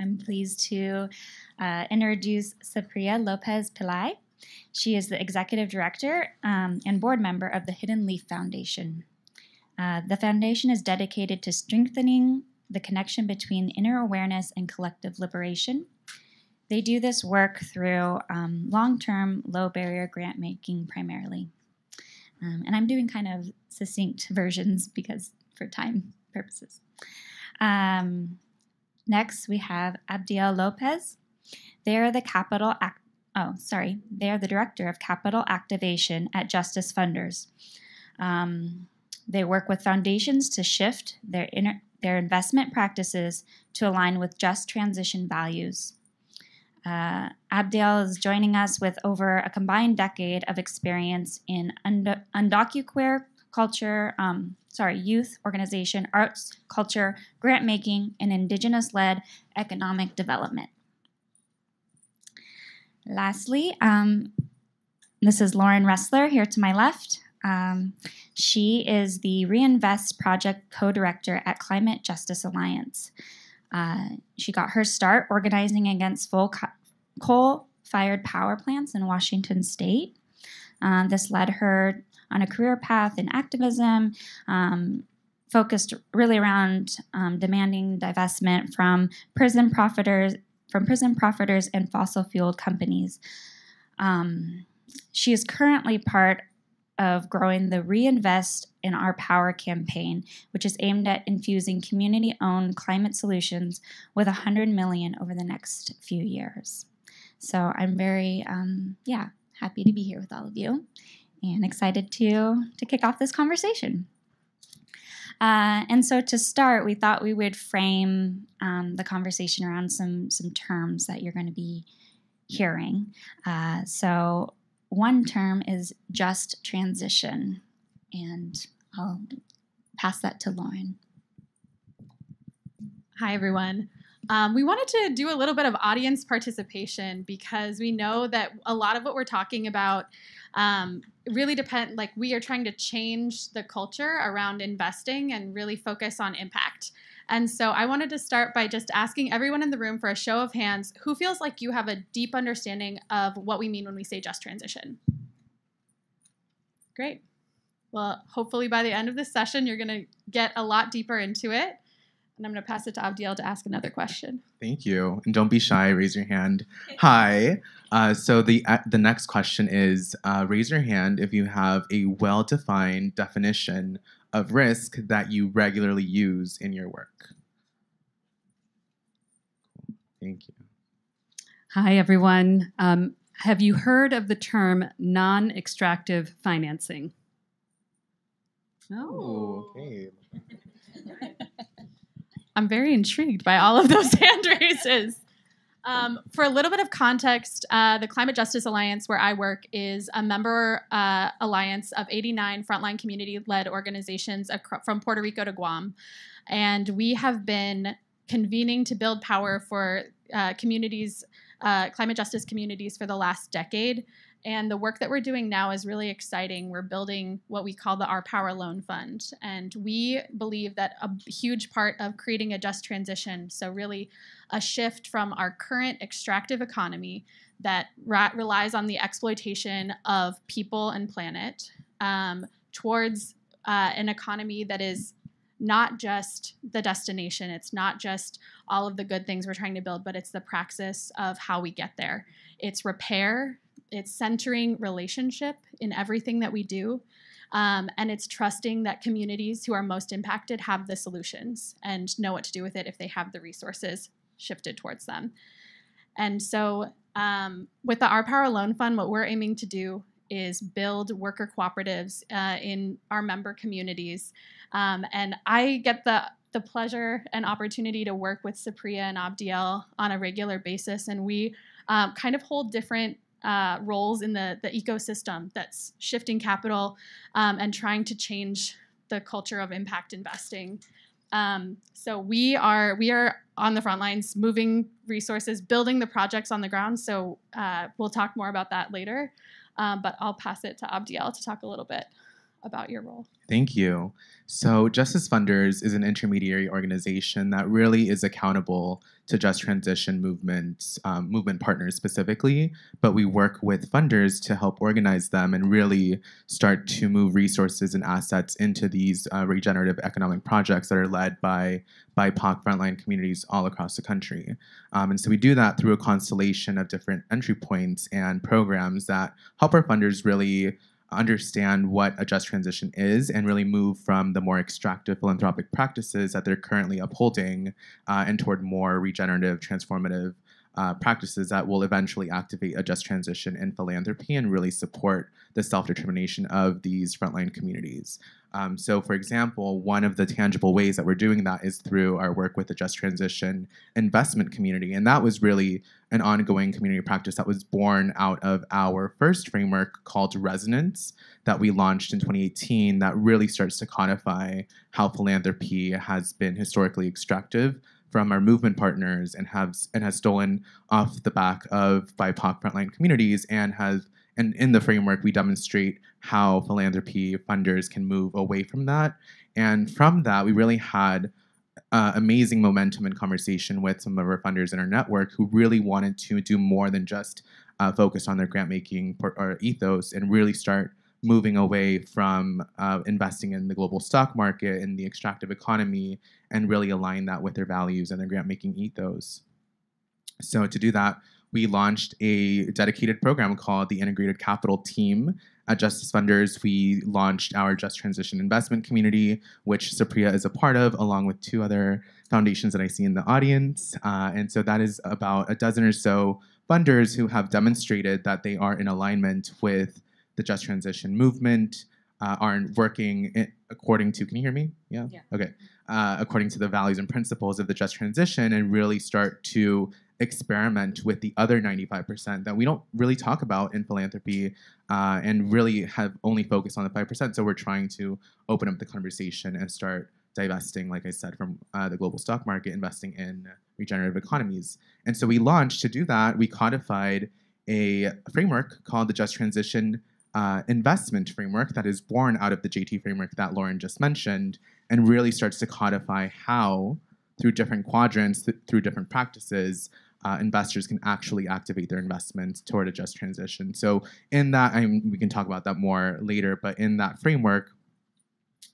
I'm pleased to uh, introduce Supriya Lopez Pillai. She is the executive director um, and board member of the Hidden Leaf Foundation. Uh, the foundation is dedicated to strengthening the connection between inner awareness and collective liberation. They do this work through um, long term, low barrier grant making primarily. Um, and I'm doing kind of succinct versions because for time purposes. Um, next, we have Abdiel Lopez. They are the capital. Oh, sorry. They are the director of capital activation at Justice Funders. Um, they work with foundations to shift their their investment practices to align with just transition values. Uh, Abdiel is joining us with over a combined decade of experience in und- undocuqueer culture, um, sorry, youth organization, arts, culture, grant making, and indigenous led economic development. Lastly, um, this is Lauren Ressler here to my left. Um, she is the Reinvest Project co director at Climate Justice Alliance. Uh, she got her start organizing against full co- coal fired power plants in Washington state. Uh, this led her on a career path in activism, um, focused really around um, demanding divestment from prison profiters, from prison profiters and fossil fuel companies. Um, she is currently part of growing the Reinvest in Our Power campaign, which is aimed at infusing community-owned climate solutions with 100 million over the next few years. So I'm very, um, yeah, happy to be here with all of you and excited to, to kick off this conversation. Uh, and so to start, we thought we would frame um, the conversation around some, some terms that you're going to be hearing. Uh, so one term is just transition, and I'll pass that to Lauren. Hi, everyone. Um, we wanted to do a little bit of audience participation because we know that a lot of what we're talking about um, really depend like we are trying to change the culture around investing and really focus on impact. And so i wanted to start by just asking everyone in the room for a show of hands who feels like you have a deep understanding of what we mean when we say just transition? Great. Well hopefully by the end of this session you're going to get a lot deeper into it and I'm going to pass it to Abdiel to ask another question. Thank you. And don't be shy, raise your hand. Hi. Uh, so the, uh, the next question is uh, raise your hand if you have a well defined definition of risk that you regularly use in your work. Thank you. Hi, everyone. Um, have you heard of the term non extractive financing? No. Oh, okay. I'm very intrigued by all of those hand raises. Um, for a little bit of context, uh, the Climate Justice Alliance, where I work, is a member uh, alliance of 89 frontline community led organizations from Puerto Rico to Guam. And we have been convening to build power for uh, communities, uh, climate justice communities, for the last decade. And the work that we're doing now is really exciting. We're building what we call the Our Power Loan Fund. And we believe that a huge part of creating a just transition, so really a shift from our current extractive economy that relies on the exploitation of people and planet um, towards uh, an economy that is not just the destination, it's not just all of the good things we're trying to build, but it's the praxis of how we get there. It's repair, it's centering relationship in everything that we do. Um, and it's trusting that communities who are most impacted have the solutions and know what to do with it if they have the resources shifted towards them. And so, um, with the Our Power Loan Fund, what we're aiming to do is build worker cooperatives uh, in our member communities. Um, and I get the the pleasure and opportunity to work with Supriya and Abdiel on a regular basis, and we um, kind of hold different uh, roles in the, the ecosystem that's shifting capital um, and trying to change the culture of impact investing. Um, so we are we are on the front lines, moving resources, building the projects on the ground. So uh, we'll talk more about that later. Um, but I'll pass it to Abdiel to talk a little bit about your role. Thank you. So, Justice Funders is an intermediary organization that really is accountable to just transition movements, um, movement partners specifically, but we work with funders to help organize them and really start to move resources and assets into these uh, regenerative economic projects that are led by BIPOC frontline communities all across the country. Um, and so we do that through a constellation of different entry points and programs that help our funders really understand what a just transition is and really move from the more extractive philanthropic practices that they're currently upholding uh, and toward more regenerative, transformative uh, practices that will eventually activate a just transition in philanthropy and really support the self determination of these frontline communities. Um, so, for example, one of the tangible ways that we're doing that is through our work with the Just Transition investment community. And that was really an ongoing community practice that was born out of our first framework called Resonance that we launched in 2018 that really starts to codify how philanthropy has been historically extractive from our movement partners and has and has stolen off the back of BIPOC frontline communities and has and in the framework, we demonstrate how philanthropy funders can move away from that. And from that, we really had uh, amazing momentum and conversation with some of our funders in our network who really wanted to do more than just uh, focus on their grant making or ethos and really start moving away from uh, investing in the global stock market and the extractive economy and really align that with their values and their grant making ethos. So, to do that, we launched a dedicated program called the Integrated Capital Team. At Justice Funders, we launched our Just Transition Investment Community, which Supriya is a part of, along with two other foundations that I see in the audience. Uh, and so that is about a dozen or so funders who have demonstrated that they are in alignment with the Just Transition movement, uh, are working in, according to, can you hear me? Yeah? Yeah. Okay. Uh, according to the values and principles of the Just Transition and really start to experiment with the other 95% that we don't really talk about in philanthropy uh, and really have only focused on the 5%. So we're trying to open up the conversation and start divesting, like I said, from uh, the global stock market, investing in regenerative economies. And so we launched to do that, we codified a framework called the Just Transition uh, Investment Framework that is born out of the JT framework that Lauren just mentioned and really starts to codify how, through different quadrants, th- through different practices, uh, investors can actually activate their investments toward a just transition. So, in that, I mean, we can talk about that more later, but in that framework,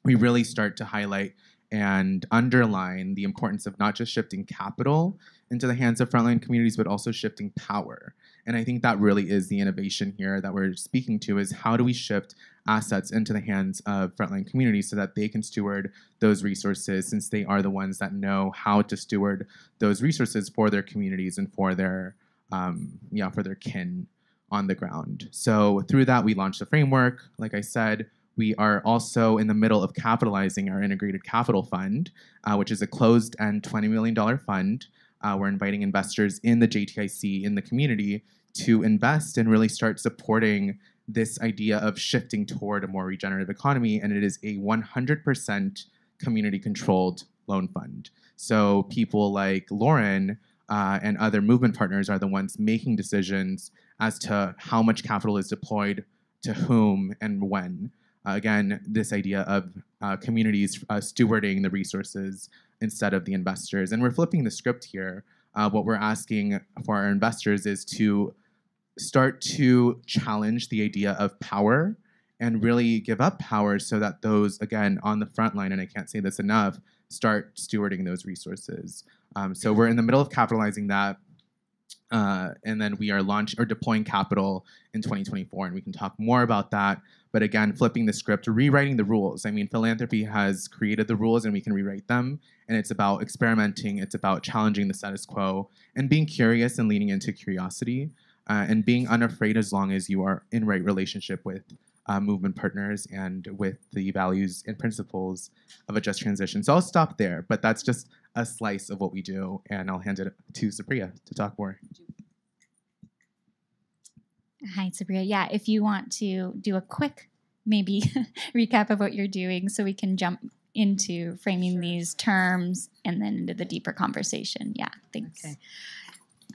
we really start to highlight and underline the importance of not just shifting capital into the hands of frontline communities, but also shifting power. And I think that really is the innovation here that we're speaking to is how do we shift assets into the hands of frontline communities so that they can steward those resources since they are the ones that know how to steward those resources for their communities and for their um, yeah for their kin on the ground. So through that we launched the framework. Like I said, we are also in the middle of capitalizing our integrated capital fund, uh, which is a closed-end $20 million fund. Uh, we're inviting investors in the JTIC in the community to invest and really start supporting this idea of shifting toward a more regenerative economy. And it is a 100% community controlled loan fund. So people like Lauren uh, and other movement partners are the ones making decisions as to how much capital is deployed to whom and when. Uh, again, this idea of uh, communities uh, stewarding the resources instead of the investors. And we're flipping the script here. What we're asking for our investors is to start to challenge the idea of power and really give up power so that those, again, on the front line, and I can't say this enough, start stewarding those resources. Um, so we're in the middle of capitalizing that. Uh, and then we are launching or deploying capital in 2024, and we can talk more about that. But again, flipping the script, rewriting the rules. I mean, philanthropy has created the rules, and we can rewrite them. And it's about experimenting. It's about challenging the status quo and being curious and leaning into curiosity uh, and being unafraid as long as you are in right relationship with uh, movement partners and with the values and principles of a just transition. So I'll stop there, but that's just a slice of what we do, and I'll hand it to Supriya to talk more. Hi, Supriya. Yeah, if you want to do a quick, maybe recap of what you're doing so we can jump into framing Sure. these terms and then into the deeper conversation. Yeah, thanks. Okay.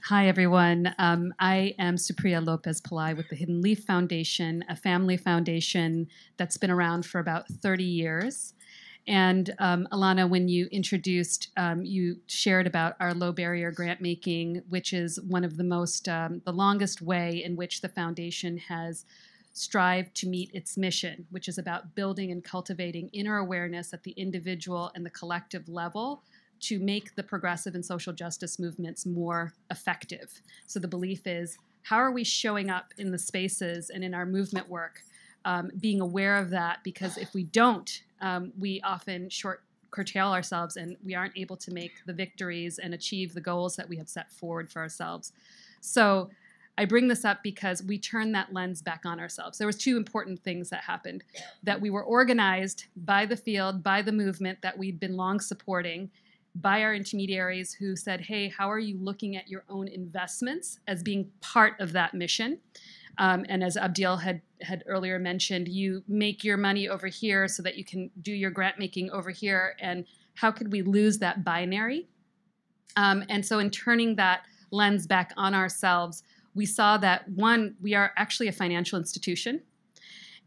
Hi, everyone. Um, I am Supriya Lopez Pillai with the Hidden Leaf Foundation, a family foundation that's been around for about 30 years. And um, Alana, when you introduced, um, you shared about our low barrier grant making, which is one of the most, um, the longest way in which the foundation has strived to meet its mission, which is about building and cultivating inner awareness at the individual and the collective level to make the progressive and social justice movements more effective. So the belief is how are we showing up in the spaces and in our movement work, um, being aware of that, because if we don't, um, we often short curtail ourselves and we aren't able to make the victories and achieve the goals that we have set forward for ourselves. So I bring this up because we turn that lens back on ourselves. There was two important things that happened. That we were organized by the field, by the movement that we'd been long supporting, by our intermediaries who said, hey, how are you looking at your own investments as being part of that mission? Um, and as Abdiel had, had earlier mentioned, you make your money over here so that you can do your grant making over here. And how could we lose that binary? Um, and so, in turning that lens back on ourselves, we saw that one, we are actually a financial institution.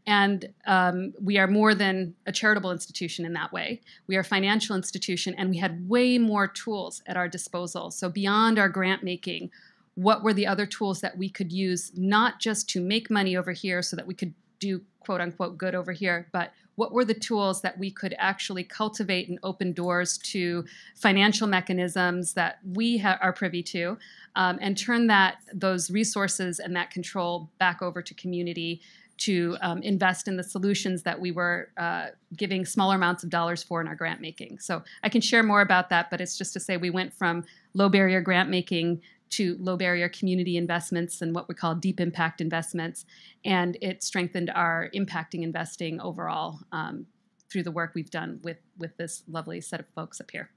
And um, we are more than a charitable institution in that way. We are a financial institution, and we had way more tools at our disposal. So, beyond our grant making, what were the other tools that we could use, not just to make money over here so that we could do quote unquote good over here, but what were the tools that we could actually cultivate and open doors to financial mechanisms that we ha- are privy to um, and turn that those resources and that control back over to community to um, invest in the solutions that we were uh, giving smaller amounts of dollars for in our grant making. So I can share more about that, but it's just to say we went from low barrier grant making to low barrier community investments and what we call deep impact investments. And it strengthened our impacting investing overall um, through the work we've done with, with this lovely set of folks up here.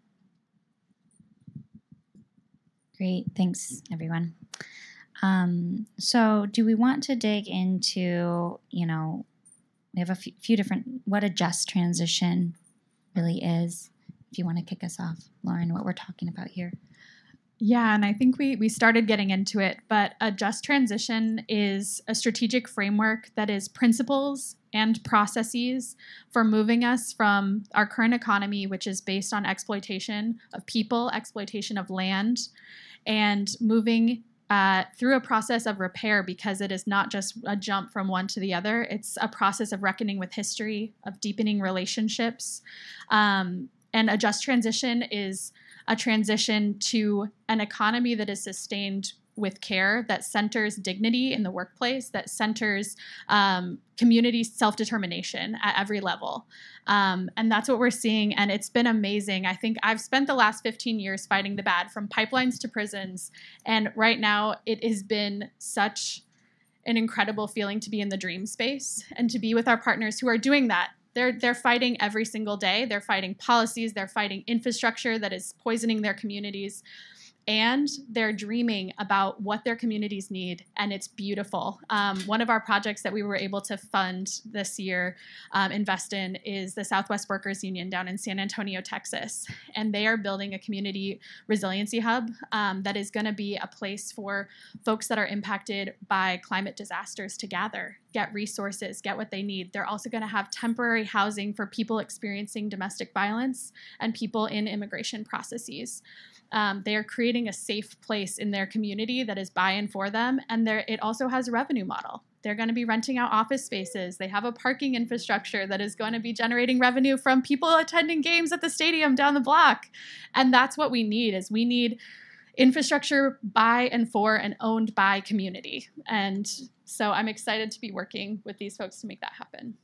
Great. Thanks, everyone. Um, so, do we want to dig into, you know, we have a few, few different, what a just transition really is? If you want to kick us off, Lauren, what we're talking about here. Yeah, and I think we we started getting into it, but a just transition is a strategic framework that is principles and processes for moving us from our current economy, which is based on exploitation of people, exploitation of land, and moving uh, through a process of repair because it is not just a jump from one to the other. It's a process of reckoning with history, of deepening relationships. Um, and a just transition is a transition to an economy that is sustained with care that centers dignity in the workplace, that centers um, community self determination at every level. Um, and that's what we're seeing. And it's been amazing. I think I've spent the last 15 years fighting the bad from pipelines to prisons. And right now, it has been such an incredible feeling to be in the dream space and to be with our partners who are doing that they're they're fighting every single day. They're fighting policies, they're fighting infrastructure that is poisoning their communities and they're dreaming about what their communities need, and it's beautiful. Um, one of our projects that we were able to fund this year, um, invest in, is the Southwest Workers Union down in San Antonio, Texas, and they are building a community resiliency hub um, that is going to be a place for folks that are impacted by climate disasters to gather, get resources, get what they need. They're also going to have temporary housing for people experiencing domestic violence and people in immigration processes. Um, they are creating a safe place in their community that is buy-in for them, and it also has a revenue model. They're going to be renting out office spaces. They have a parking infrastructure that is going to be generating revenue from people attending games at the stadium down the block, and that's what we need. Is we need infrastructure by and for and owned by community, and so I'm excited to be working with these folks to make that happen.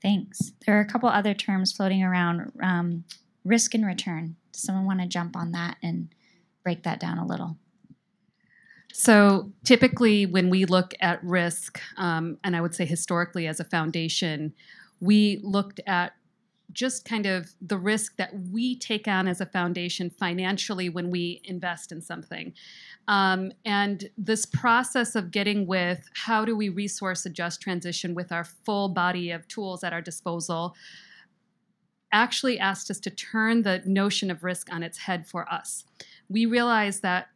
Thanks. There are a couple other terms floating around. Um, risk and return. Does someone want to jump on that and break that down a little? So, typically, when we look at risk, um, and I would say historically as a foundation, we looked at just kind of the risk that we take on as a foundation financially when we invest in something. Um, and this process of getting with how do we resource a just transition with our full body of tools at our disposal actually asked us to turn the notion of risk on its head for us. we realize that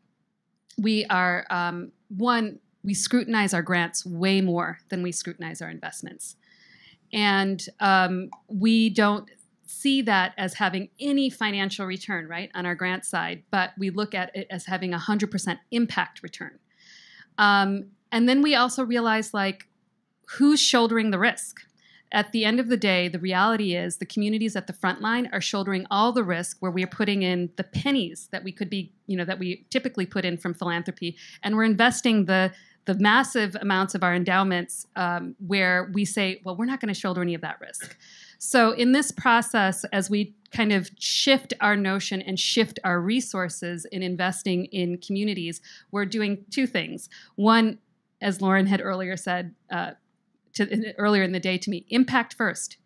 we are um, one we scrutinize our grants way more than we scrutinize our investments and um, we don't see that as having any financial return right on our grant side but we look at it as having a 100% impact return. Um, and then we also realize like who's shouldering the risk? At the end of the day, the reality is the communities at the front line are shouldering all the risk where we are putting in the pennies that we could be, you know, that we typically put in from philanthropy, and we're investing the the massive amounts of our endowments um, where we say, well, we're not going to shoulder any of that risk. So in this process, as we kind of shift our notion and shift our resources in investing in communities, we're doing two things. One, as Lauren had earlier said, uh, to, earlier in the day to me impact first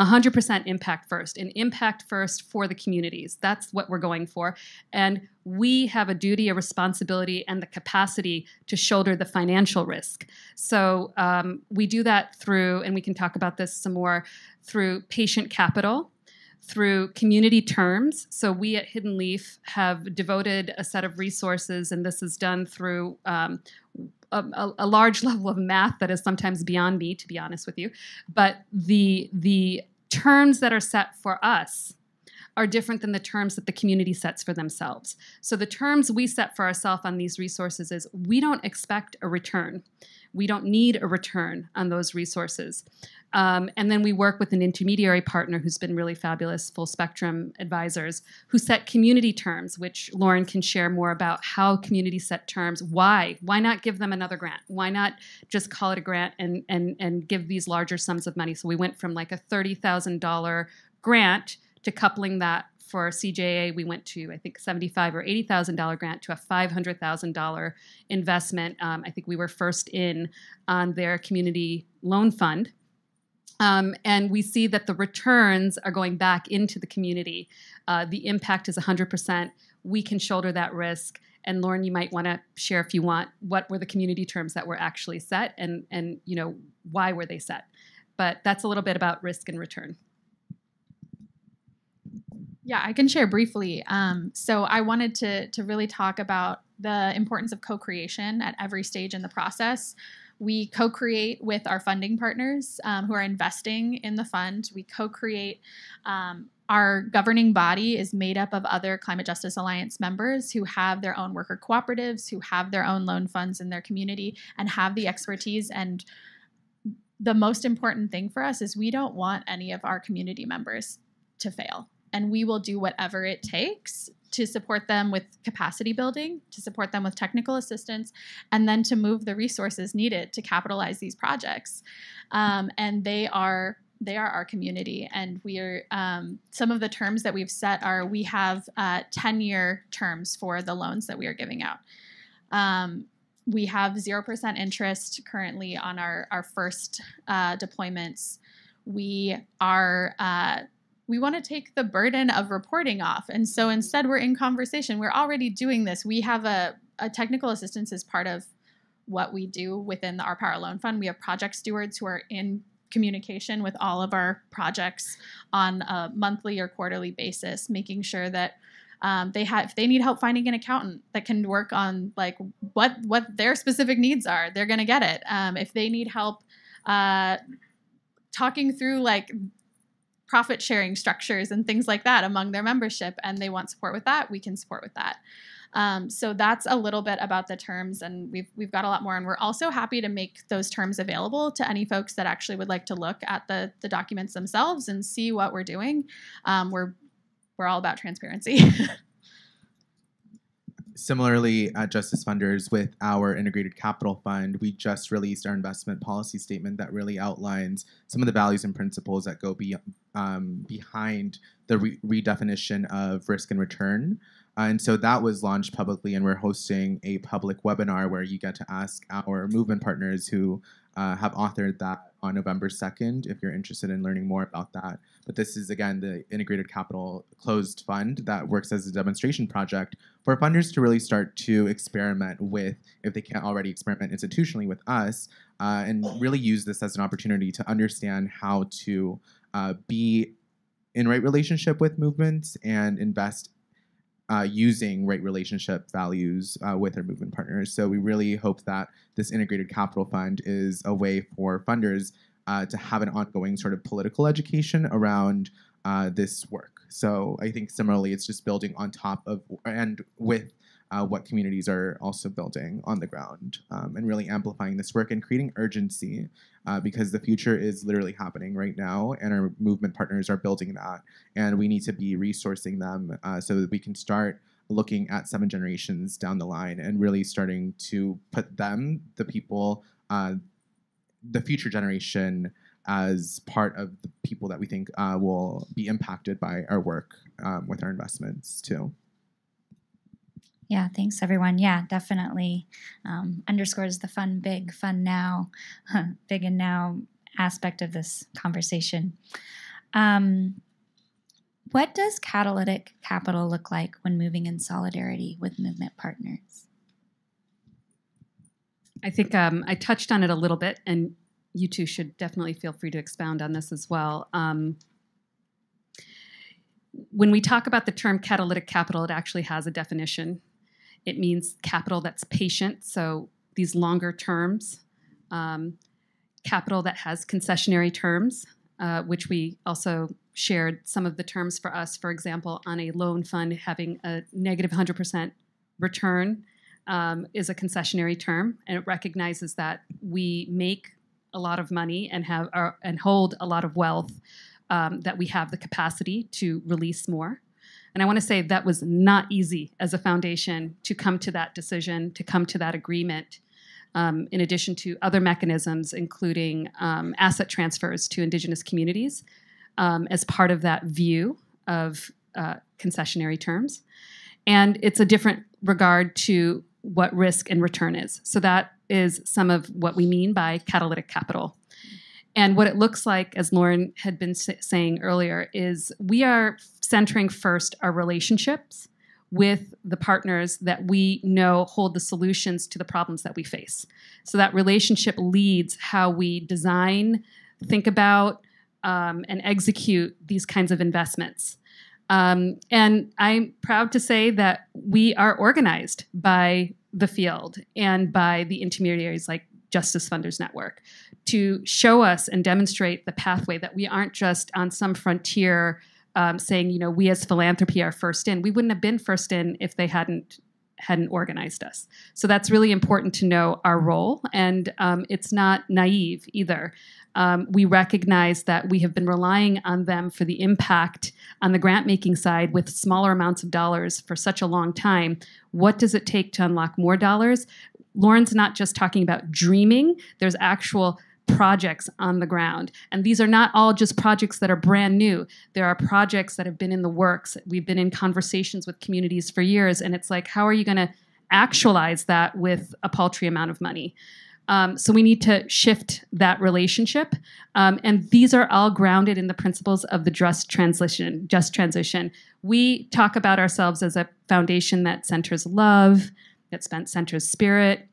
100% impact first and impact first for the communities that's what we're going for and we have a duty a responsibility and the capacity to shoulder the financial risk so um, we do that through and we can talk about this some more through patient capital through community terms. So, we at Hidden Leaf have devoted a set of resources, and this is done through um, a, a, large level of math that is sometimes beyond me, to be honest with you. But the the terms that are set for us are different than the terms that the community sets for themselves. So the terms we set for ourselves on these resources is we don't expect a return. We don't need a return on those resources. Um, and then we work with an intermediary partner who's been really fabulous, Full Spectrum Advisors, who set community terms, which Lauren can share more about how community set terms. Why? Why not give them another grant? Why not just call it a grant and and and give these larger sums of money? So we went from like a thirty thousand dollar grant to coupling that for CJA, we went to I think seventy-five or eighty thousand dollar grant to a five hundred thousand dollar investment. Um, I think we were first in on their community loan fund, um, and we see that the returns are going back into the community. Uh, the impact is 100%. We can shoulder that risk. And Lauren, you might want to share if you want what were the community terms that were actually set, and and you know why were they set. But that's a little bit about risk and return. Yeah, I can share briefly. Um, so I wanted to to really talk about the importance of co-creation at every stage in the process. We co create with our funding partners um, who are investing in the fund. We co create. Um, our governing body is made up of other Climate Justice Alliance members who have their own worker cooperatives, who have their own loan funds in their community, and have the expertise. And the most important thing for us is we don't want any of our community members to fail. And we will do whatever it takes to support them with capacity building, to support them with technical assistance, and then to move the resources needed to capitalize these projects. Um, and they are they are our community, and we are um, some of the terms that we've set are we have uh, ten year terms for the loans that we are giving out. Um, we have 0% interest currently on our, our first uh, deployments. We are uh, we want to take the burden of reporting off. And so instead, we're in conversation. We're already doing this. We have a, a technical assistance as part of what we do within the Our Power Loan Fund. We have project stewards who are in communication with all of our projects on a monthly or quarterly basis, making sure that um, they have if they need help finding an accountant that can work on like what what their specific needs are, they're going to get it. Um, if they need help uh, talking through like profit sharing structures and things like that among their membership and they want support with that we can support with that. Um, so that's a little bit about the terms and we've, we've got a lot more and we're also happy to make those terms available to any folks that actually would like to look at the, the documents themselves and see what we're doing. Um, we're, we're all about transparency Similarly, at Justice Funders, with our integrated capital fund, we just released our investment policy statement that really outlines some of the values and principles that go be, um, behind the re- redefinition of risk and return. And so that was launched publicly, and we're hosting a public webinar where you get to ask our movement partners who uh, have authored that on November 2nd if you're interested in learning more about that. But this is, again, the Integrated Capital Closed Fund that works as a demonstration project for funders to really start to experiment with, if they can't already experiment institutionally with us, uh, and really use this as an opportunity to understand how to uh, be in right relationship with movements and invest uh, using right relationship values uh, with our movement partners. So we really hope that this integrated capital fund is a way for funders uh, to have an ongoing sort of political education around uh, this work. So I think similarly, it's just building on top of and with uh, what communities are also building on the ground um, and really amplifying this work and creating urgency uh, because the future is literally happening right now and our movement partners are building that and we need to be resourcing them uh, so that we can start looking at seven generations down the line and really starting to put them the people uh, the future generation as part of the people that we think uh, will be impacted by our work um, with our investments too. Yeah, thanks everyone. Yeah, definitely um, underscores the fun, big, fun now, big and now aspect of this conversation. Um, what does catalytic capital look like when moving in solidarity with movement partners? I think um, I touched on it a little bit, and you two should definitely feel free to expound on this as well. Um, when we talk about the term catalytic capital, it actually has a definition. It means capital that's patient, so these longer terms. Um, capital that has concessionary terms, uh, which we also shared some of the terms for us. For example, on a loan fund, having a negative 100% return um, is a concessionary term, and it recognizes that we make a lot of money and have our, and hold a lot of wealth. Um, that we have the capacity to release more. And I want to say that was not easy as a foundation to come to that decision, to come to that agreement, um, in addition to other mechanisms, including um, asset transfers to Indigenous communities um, as part of that view of uh, concessionary terms. And it's a different regard to what risk and return is. So that is some of what we mean by catalytic capital. And what it looks like, as Lauren had been saying earlier, is we are centering first our relationships with the partners that we know hold the solutions to the problems that we face. So that relationship leads how we design, think about, um, and execute these kinds of investments. Um, and I'm proud to say that we are organized by the field and by the intermediaries like Justice Funders Network to show us and demonstrate the pathway that we aren't just on some frontier um, saying, you know, we as philanthropy are first in. We wouldn't have been first in if they hadn't hadn't organized us. So that's really important to know our role, and um, it's not naive either. Um, we recognize that we have been relying on them for the impact on the grant making side with smaller amounts of dollars for such a long time. What does it take to unlock more dollars? Lauren's not just talking about dreaming, there's actual projects on the ground. And these are not all just projects that are brand new. There are projects that have been in the works. We've been in conversations with communities for years, and it's like, how are you going to actualize that with a paltry amount of money? Um, so we need to shift that relationship, um, and these are all grounded in the principles of the just transition. Just transition. We talk about ourselves as a foundation that centers love, that centers spirit,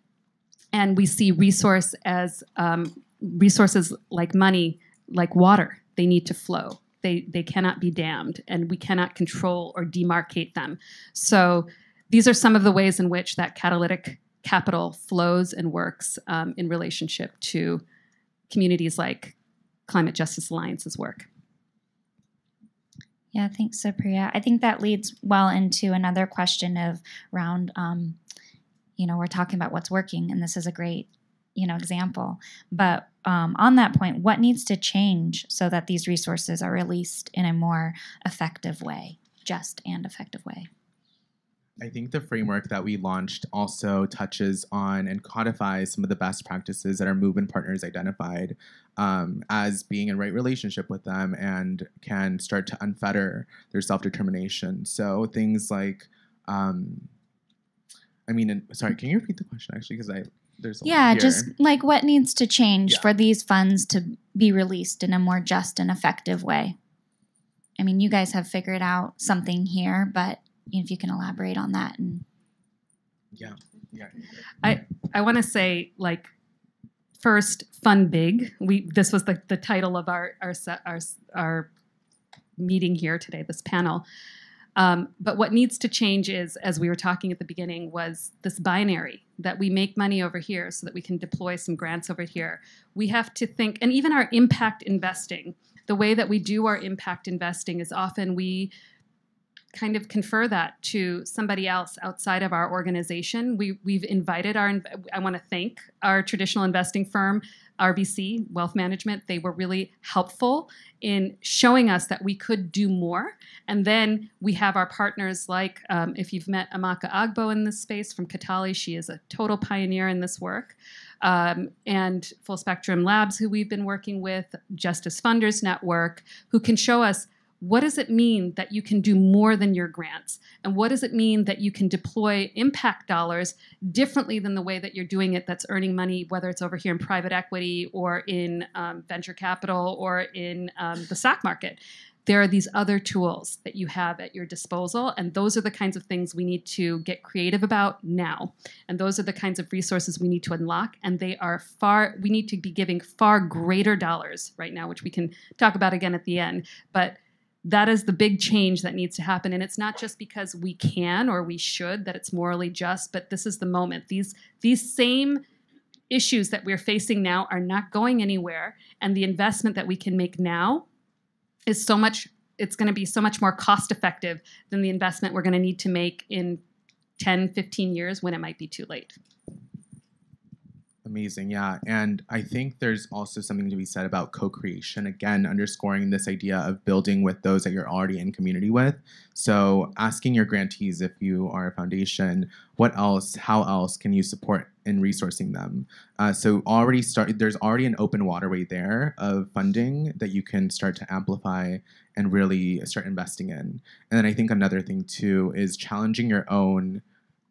and we see resource as um, resources like money, like water, they need to flow. They, they cannot be dammed, and we cannot control or demarcate them. So, these are some of the ways in which that catalytic capital flows and works um, in relationship to communities like Climate Justice Alliance's work. Yeah, thanks, Supriya. I think that leads well into another question of around, um, you know, we're talking about what's working, and this is a great you know example but um, on that point what needs to change so that these resources are released in a more effective way just and effective way I think the framework that we launched also touches on and codifies some of the best practices that our movement partners identified um, as being in right relationship with them and can start to unfetter their self determination. So things like, um, I mean, sorry, can you repeat the question actually? Because I there's yeah just like what needs to change yeah. for these funds to be released in a more just and effective way? I mean you guys have figured out something here but if you can elaborate on that and yeah yeah. I i want to say like first fun big. We this was the, the title of our our our, our meeting here today this panel Um, but what needs to change is, as we were talking at the beginning, was this binary that we make money over here so that we can deploy some grants over here. We have to think, and even our impact investing, the way that we do our impact investing is often we kind of confer that to somebody else outside of our organization. We, we've invited our, I want to thank our traditional investing firm, RBC Wealth Management. They were really helpful in showing us that we could do more. And then we have our partners like, um, if you've met Amaka Agbo in this space from Kataly, she is a total pioneer in this work. Um, and Full Spectrum Labs, who we've been working with, Justice Funders Network, who can show us what does it mean that you can do more than your grants? And what does it mean that you can deploy impact dollars differently than the way that you're doing it that's earning money, whether it's over here in private equity or in um, venture capital or in um, the stock market? There are these other tools that you have at your disposal, and those are the kinds of things we need to get creative about now. And those are the kinds of resources we need to unlock, and they are far, we need to be giving far greater dollars right now, which we can talk about again at the end. But that is the big change that needs to happen. And it's not just because we can or we should that it's morally just but this is the moment. These these same issues that we're facing now are not going anywhere. And the investment that we can make now is so much it's going to be so much more cost effective than the investment we're going to need to make in 10 15 years when it might be too late Amazing, yeah. And I think there's also something to be said about co creation, again, underscoring this idea of building with those that you're already in community with. So, asking your grantees if you are a foundation, what else, how else can you support in resourcing them? Uh, so, already start, there's already an open waterway there of funding that you can start to amplify and really start investing in. And then I think another thing too is challenging your own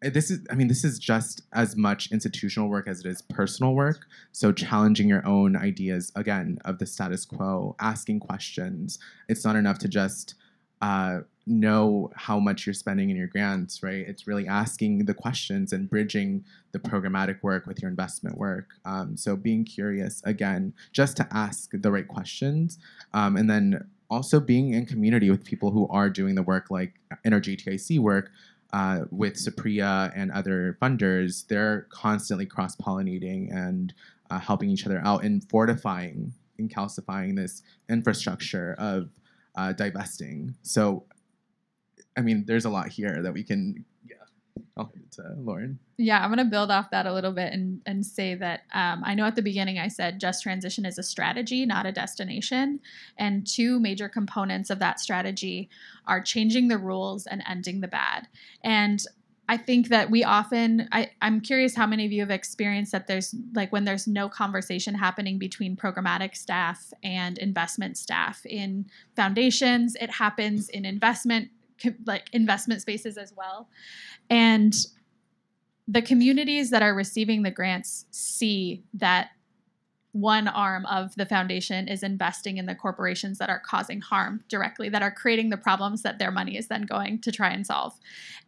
this is i mean this is just as much institutional work as it is personal work. So challenging your own ideas again of the status quo asking questions. It's not enough to just uh, know how much you're spending in your grants right? It's really asking the questions and bridging the programmatic work with your investment work. Um, so being curious again just to ask the right questions. Um, and then also being in community with people who are doing the work like in our JTIC work uh, with Supriya and other funders, they're constantly cross pollinating and uh, helping each other out and fortifying and calcifying this infrastructure of uh, divesting. So, I mean, there's a lot here that we can I'll hand it to Lauren. Yeah, I'm going to build off that a little bit and, and say that um, I know at the beginning I said just transition is a strategy, not a destination. And two major components of that strategy are changing the rules and ending the bad. And I think that we often, I, I'm curious how many of you have experienced that there's like when there's no conversation happening between programmatic staff and investment staff in foundations, it happens in investment like investment spaces as well. And the communities that are receiving the grants see that one arm of the foundation is investing in the corporations that are causing harm directly, that are creating the problems that their money is then going to try and solve.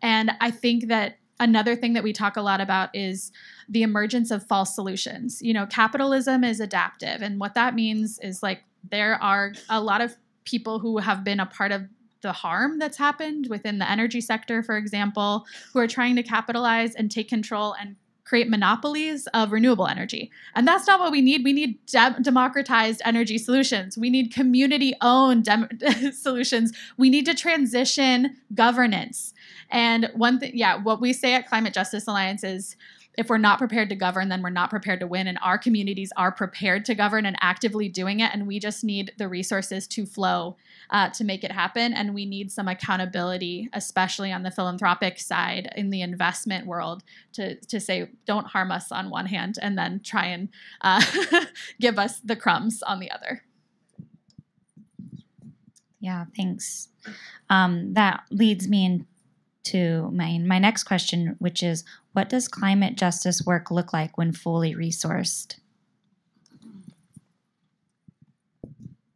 And I think that another thing that we talk a lot about is the emergence of false solutions. You know, capitalism is adaptive. And what that means is like there are a lot of people who have been a part of the harm that's happened within the energy sector, for example, who are trying to capitalize and take control and create monopolies of renewable energy. And that's not what we need. We need de- democratized energy solutions. We need community owned dem- solutions. We need to transition governance. And one thing, yeah, what we say at Climate Justice Alliance is if we're not prepared to govern, then we're not prepared to win. And our communities are prepared to govern and actively doing it. And we just need the resources to flow uh, to make it happen. And we need some accountability, especially on the philanthropic side in the investment world, to, to say, don't harm us on one hand and then try and uh, give us the crumbs on the other. Yeah, thanks. Um, that leads me into my my next question, which is, what does climate justice work look like when fully resourced?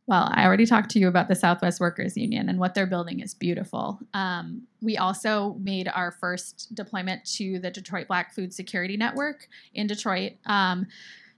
Well, I already talked to you about the Southwest Workers Union and what they're building is beautiful. Um, we also made our first deployment to the Detroit Black Food Security Network in Detroit. Um,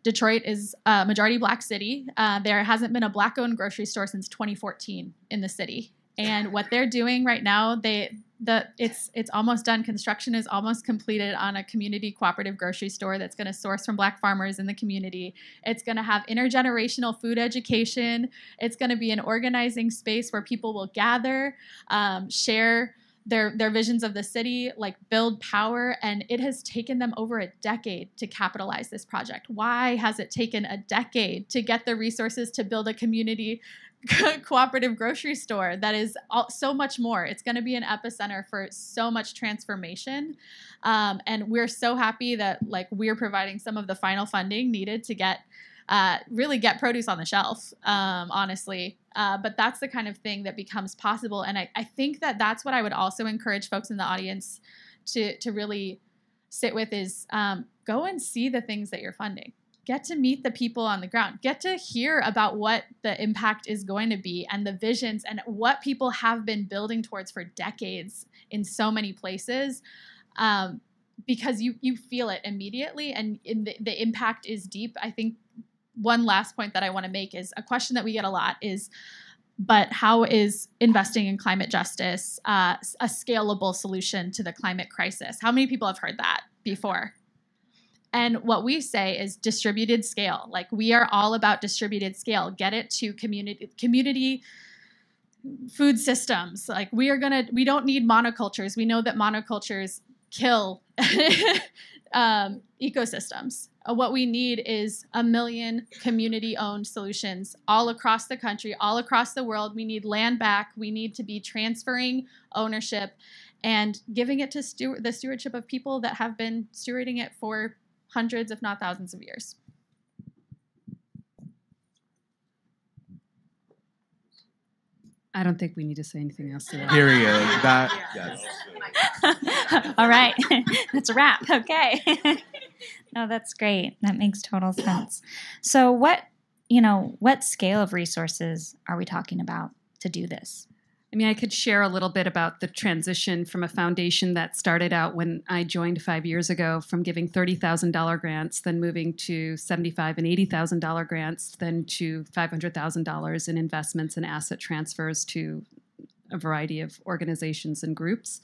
Detroit is a majority black city. Uh, there hasn't been a black owned grocery store since 2014 in the city. And what they're doing right now, they the it's it's almost done. Construction is almost completed on a community cooperative grocery store that's going to source from Black farmers in the community. It's going to have intergenerational food education. It's going to be an organizing space where people will gather, um, share their their visions of the city like build power and it has taken them over a decade to capitalize this project why has it taken a decade to get the resources to build a community cooperative grocery store that is all, so much more. It's going to be an epicenter for so much transformation, um, and we're so happy that like we're providing some of the final funding needed to get uh, really get produce on the shelf. Um, honestly, uh, but that's the kind of thing that becomes possible, and I, I think that that's what I would also encourage folks in the audience to to really sit with is um, go and see the things that you're funding get to meet the people on the ground, get to hear about what the impact is going to be and the visions and what people have been building towards for decades in so many places. Um, because you you feel it immediately and the, the impact is deep. I think one last point that I want to make is a question that we get a lot is but how is investing in climate justice uh, a scalable solution to the climate crisis? How many people have heard that before? And what we say is distributed scale. Like we are all about distributed scale. Get it to community community food systems. Like we are gonna we don't need monocultures. We know that monocultures kill um, ecosystems. Uh, what we need is a million community owned solutions all across the country, all across the world. We need land back. We need to be transferring ownership and giving it to the stewardship of people that have been stewarding it for hundreds, if not thousands of years. I don't think we need to say anything else to that. Period. That yes. All right, that's a wrap. Okay. no, that's great. That makes total sense. So, what you know, what scale of resources are we talking about to do this? I mean, I could share a little bit about the transition from a foundation that started out when I joined five years ago from giving $30,000 grants, then moving to $75,000 and $80,000 grants, then to $500,000 in investments and asset transfers to a variety of organizations and groups.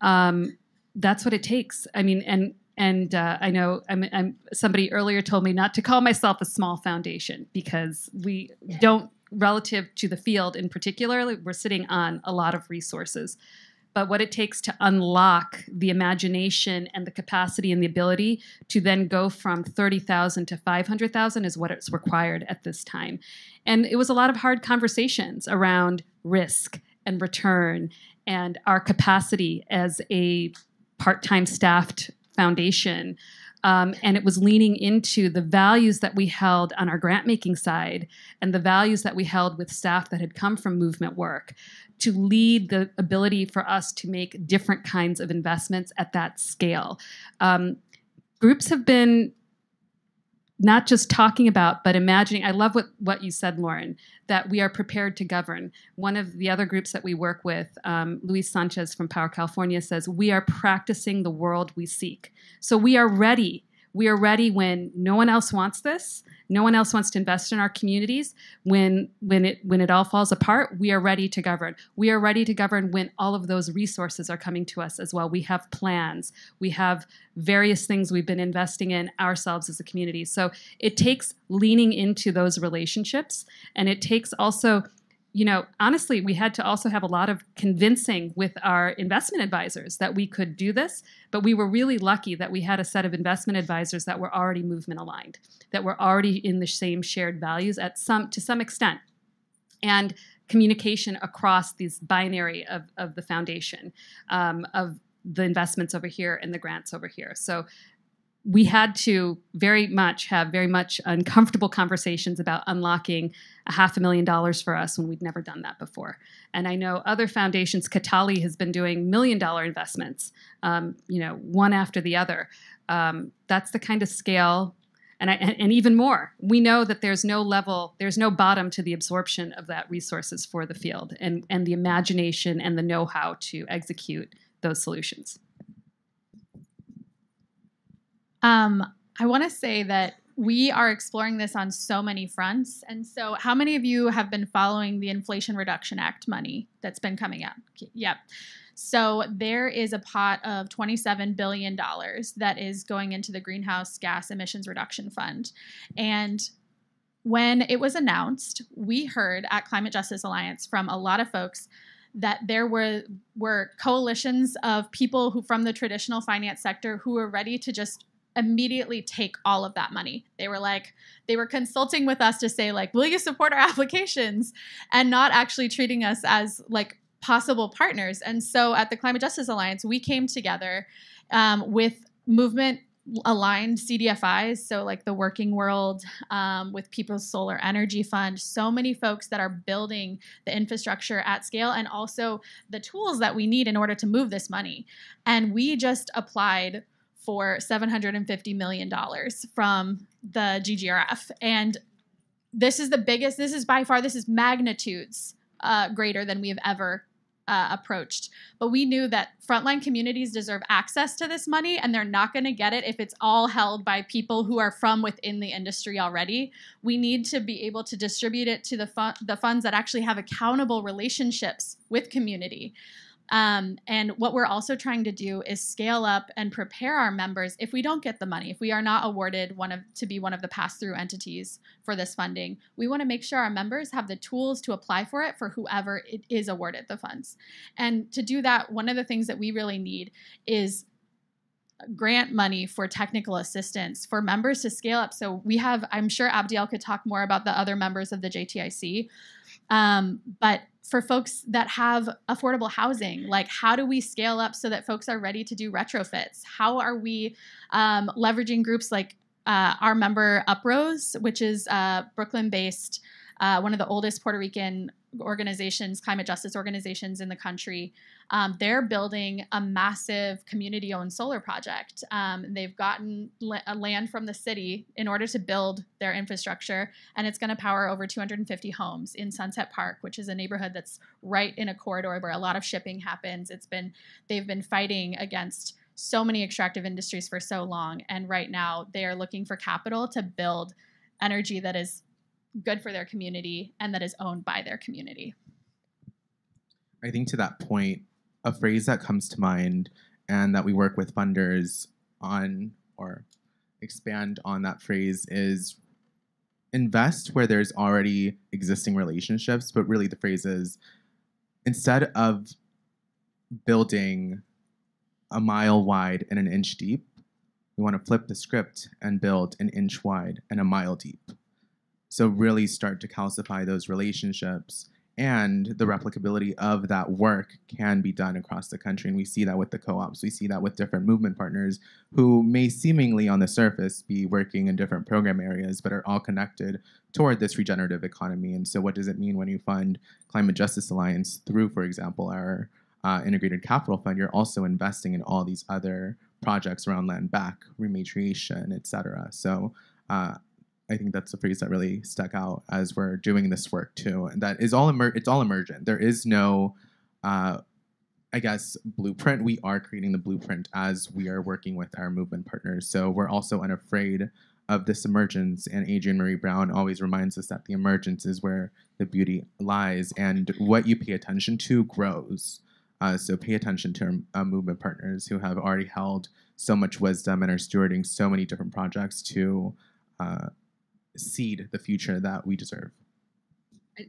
Um, that's what it takes. I mean, and and uh, I know I'm, I'm, somebody earlier told me not to call myself a small foundation because we don't relative to the field in particular, we're sitting on a lot of resources. But what it takes to unlock the imagination and the capacity and the ability to then go from 30,000 to 500,000 is what it's required at this time. And it was a lot of hard conversations around risk and return and our capacity as a part time staffed foundation um, and it was leaning into the values that we held on our grant making side and the values that we held with staff that had come from movement work to lead the ability for us to make different kinds of investments at that scale. Um, groups have been not just talking about, but imagining. I love what, what you said, Lauren, that we are prepared to govern. One of the other groups that we work with, um, Luis Sanchez from Power California, says we are practicing the world we seek. So we are ready we are ready when no one else wants this. No one else wants to invest in our communities. When when it when it all falls apart, we are ready to govern. We are ready to govern when all of those resources are coming to us as well. We have plans. We have various things we've been investing in ourselves as a community. So it takes leaning into those relationships and it takes also you know, honestly, we had to also have a lot of convincing with our investment advisors that we could do this. But we were really lucky that we had a set of investment advisors that were already movement aligned, that were already in the same shared values at some to some extent, and communication across these binary of, of the foundation um, of the investments over here and the grants over here. So we had to very much have very much uncomfortable conversations about unlocking a half a million dollars for us when we'd never done that before. And I know other foundations, Kataly has been doing million dollar investments, um, you know, one after the other. Um, that's the kind of scale. And, I, and even more, we know that there's no level, there's no bottom to the absorption of that resources for the field and, and the imagination and the know how to execute those solutions. Um, I want to say that we are exploring this on so many fronts. And so, how many of you have been following the Inflation Reduction Act money that's been coming out? Yep. So, there is a pot of $27 billion that is going into the Greenhouse Gas Emissions Reduction Fund. And when it was announced, we heard at Climate Justice Alliance from a lot of folks that there were were coalitions of people who from the traditional finance sector who were ready to just immediately take all of that money. They were like, they were consulting with us to say, like, will you support our applications? And not actually treating us as like possible partners. And so at the Climate Justice Alliance, we came together um, with movement aligned CDFIs, so like the Working World um, with People's Solar Energy Fund, so many folks that are building the infrastructure at scale and also the tools that we need in order to move this money. And we just applied for $750 million from the GGRF. And this is the biggest, this is by far, this is magnitudes uh, greater than we have ever uh, approached. But we knew that frontline communities deserve access to this money, and they're not going to get it if it's all held by people who are from within the industry already. We need to be able to distribute it to the, the funds that actually have accountable relationships with community. Um, and what we're also trying to do is scale up and prepare our members if we don't get the money, if we are not awarded one of to be one of the pass-through entities for this funding, we want to make sure our members have the tools to apply for it for whoever it is awarded the funds. And to do that, one of the things that we really need is grant money for technical assistance for members to scale up. So we have, I'm sure Abdiel could talk more about the other members of the JTIC, um, but for folks that have affordable housing, like how do we scale up so that folks are ready to do retrofits? How are we um, leveraging groups like uh, our member Uprose, which is uh, Brooklyn based, uh, one of the oldest Puerto Rican organizations, climate justice organizations in the country. Um, they're building a massive community owned solar project. Um, they've gotten la- land from the city in order to build their infrastructure, and it's going to power over 250 homes in Sunset Park, which is a neighborhood that's right in a corridor where a lot of shipping happens. It's been, they've been fighting against so many extractive industries for so long, and right now they are looking for capital to build energy that is good for their community and that is owned by their community. I think to that point, a phrase that comes to mind and that we work with funders on or expand on that phrase is invest where there's already existing relationships, but really the phrase is instead of building a mile wide and an inch deep, we want to flip the script and build an inch wide and a mile deep. So really start to calcify those relationships and the replicability of that work can be done across the country. And we see that with the co ops. We see that with different movement partners who may seemingly on the surface be working in different program areas, but are all connected toward this regenerative economy. And so, what does it mean when you fund Climate Justice Alliance through, for example, our uh, Integrated Capital Fund? You're also investing in all these other projects around land back, rematriation, et cetera. So, uh, I think that's the phrase that really stuck out as we're doing this work too. And that is all emer- it's all emergent. There is no uh, I guess blueprint. We are creating the blueprint as we are working with our movement partners. So we're also unafraid of this emergence. And Adrienne Maree Brown always reminds us that the emergence is where the beauty lies, and what you pay attention to grows. Uh, so pay attention to our uh, movement partners who have already held so much wisdom and are stewarding so many different projects to uh, seed the future that we deserve.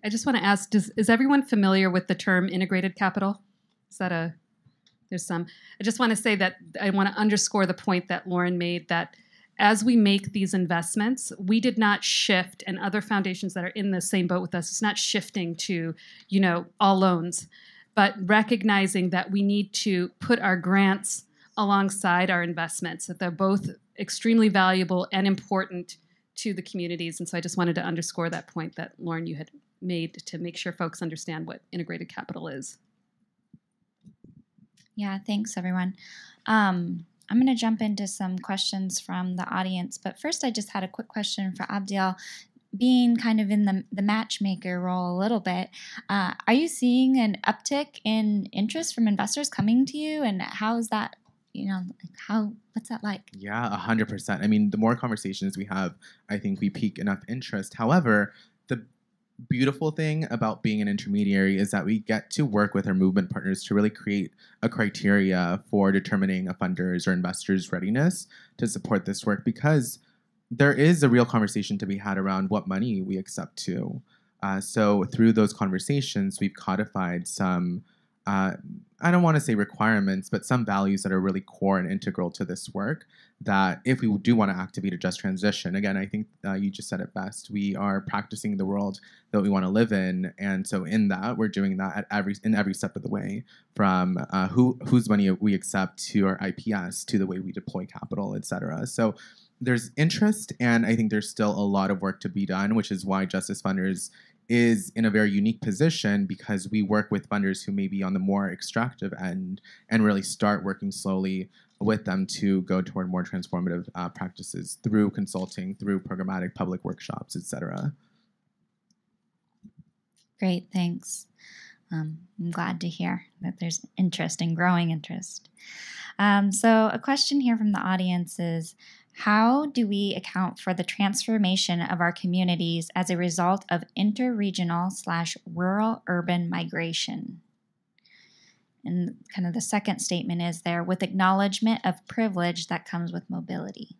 I just want to ask: does, Is everyone familiar with the term integrated capital? Is that a there's some. I just want to say that I want to underscore the point that Lauren made that as we make these investments, we did not shift, and other foundations that are in the same boat with us, it's not shifting to, you know, all loans, but recognizing that we need to put our grants alongside our investments, that they're both extremely valuable and important to the communities. And so I just wanted to underscore that point that Lauren, you had made to make sure folks understand what integrated capital is. Yeah, thanks everyone. Um, I'm going to jump into some questions from the audience, but first I just had a quick question for Abdiel. Being kind of in the, the matchmaker role a little bit, uh, are you seeing an uptick in interest from investors coming to you, and how is that you know, like how what's that like? Yeah, a hundred percent. I mean, the more conversations we have, I think we pique enough interest. However, the beautiful thing about being an intermediary is that we get to work with our movement partners to really create a criteria for determining a funder's or investor's readiness to support this work because there is a real conversation to be had around what money we accept to. Uh, so through those conversations, we've codified some uh, I don't want to say requirements, but some values that are really core and integral to this work. That if we do want to activate a just transition, again, I think uh, you just said it best. We are practicing the world that we want to live in, and so in that, we're doing that at every in every step of the way, from uh, who whose money we accept to our IPS to the way we deploy capital, et cetera. So there's interest, and I think there's still a lot of work to be done, which is why Justice Funders is in a very unique position because we work with funders who may be on the more extractive end and really start working slowly with them to go toward more transformative uh, practices through consulting, through programmatic public workshops, etc. Great, thanks. Um, I'm glad to hear that there's interest and growing interest. Um, so, a question here from the audience is how do we account for the transformation of our communities as a result of interregional slash rural urban migration? And kind of the second statement is there with acknowledgement of privilege that comes with mobility.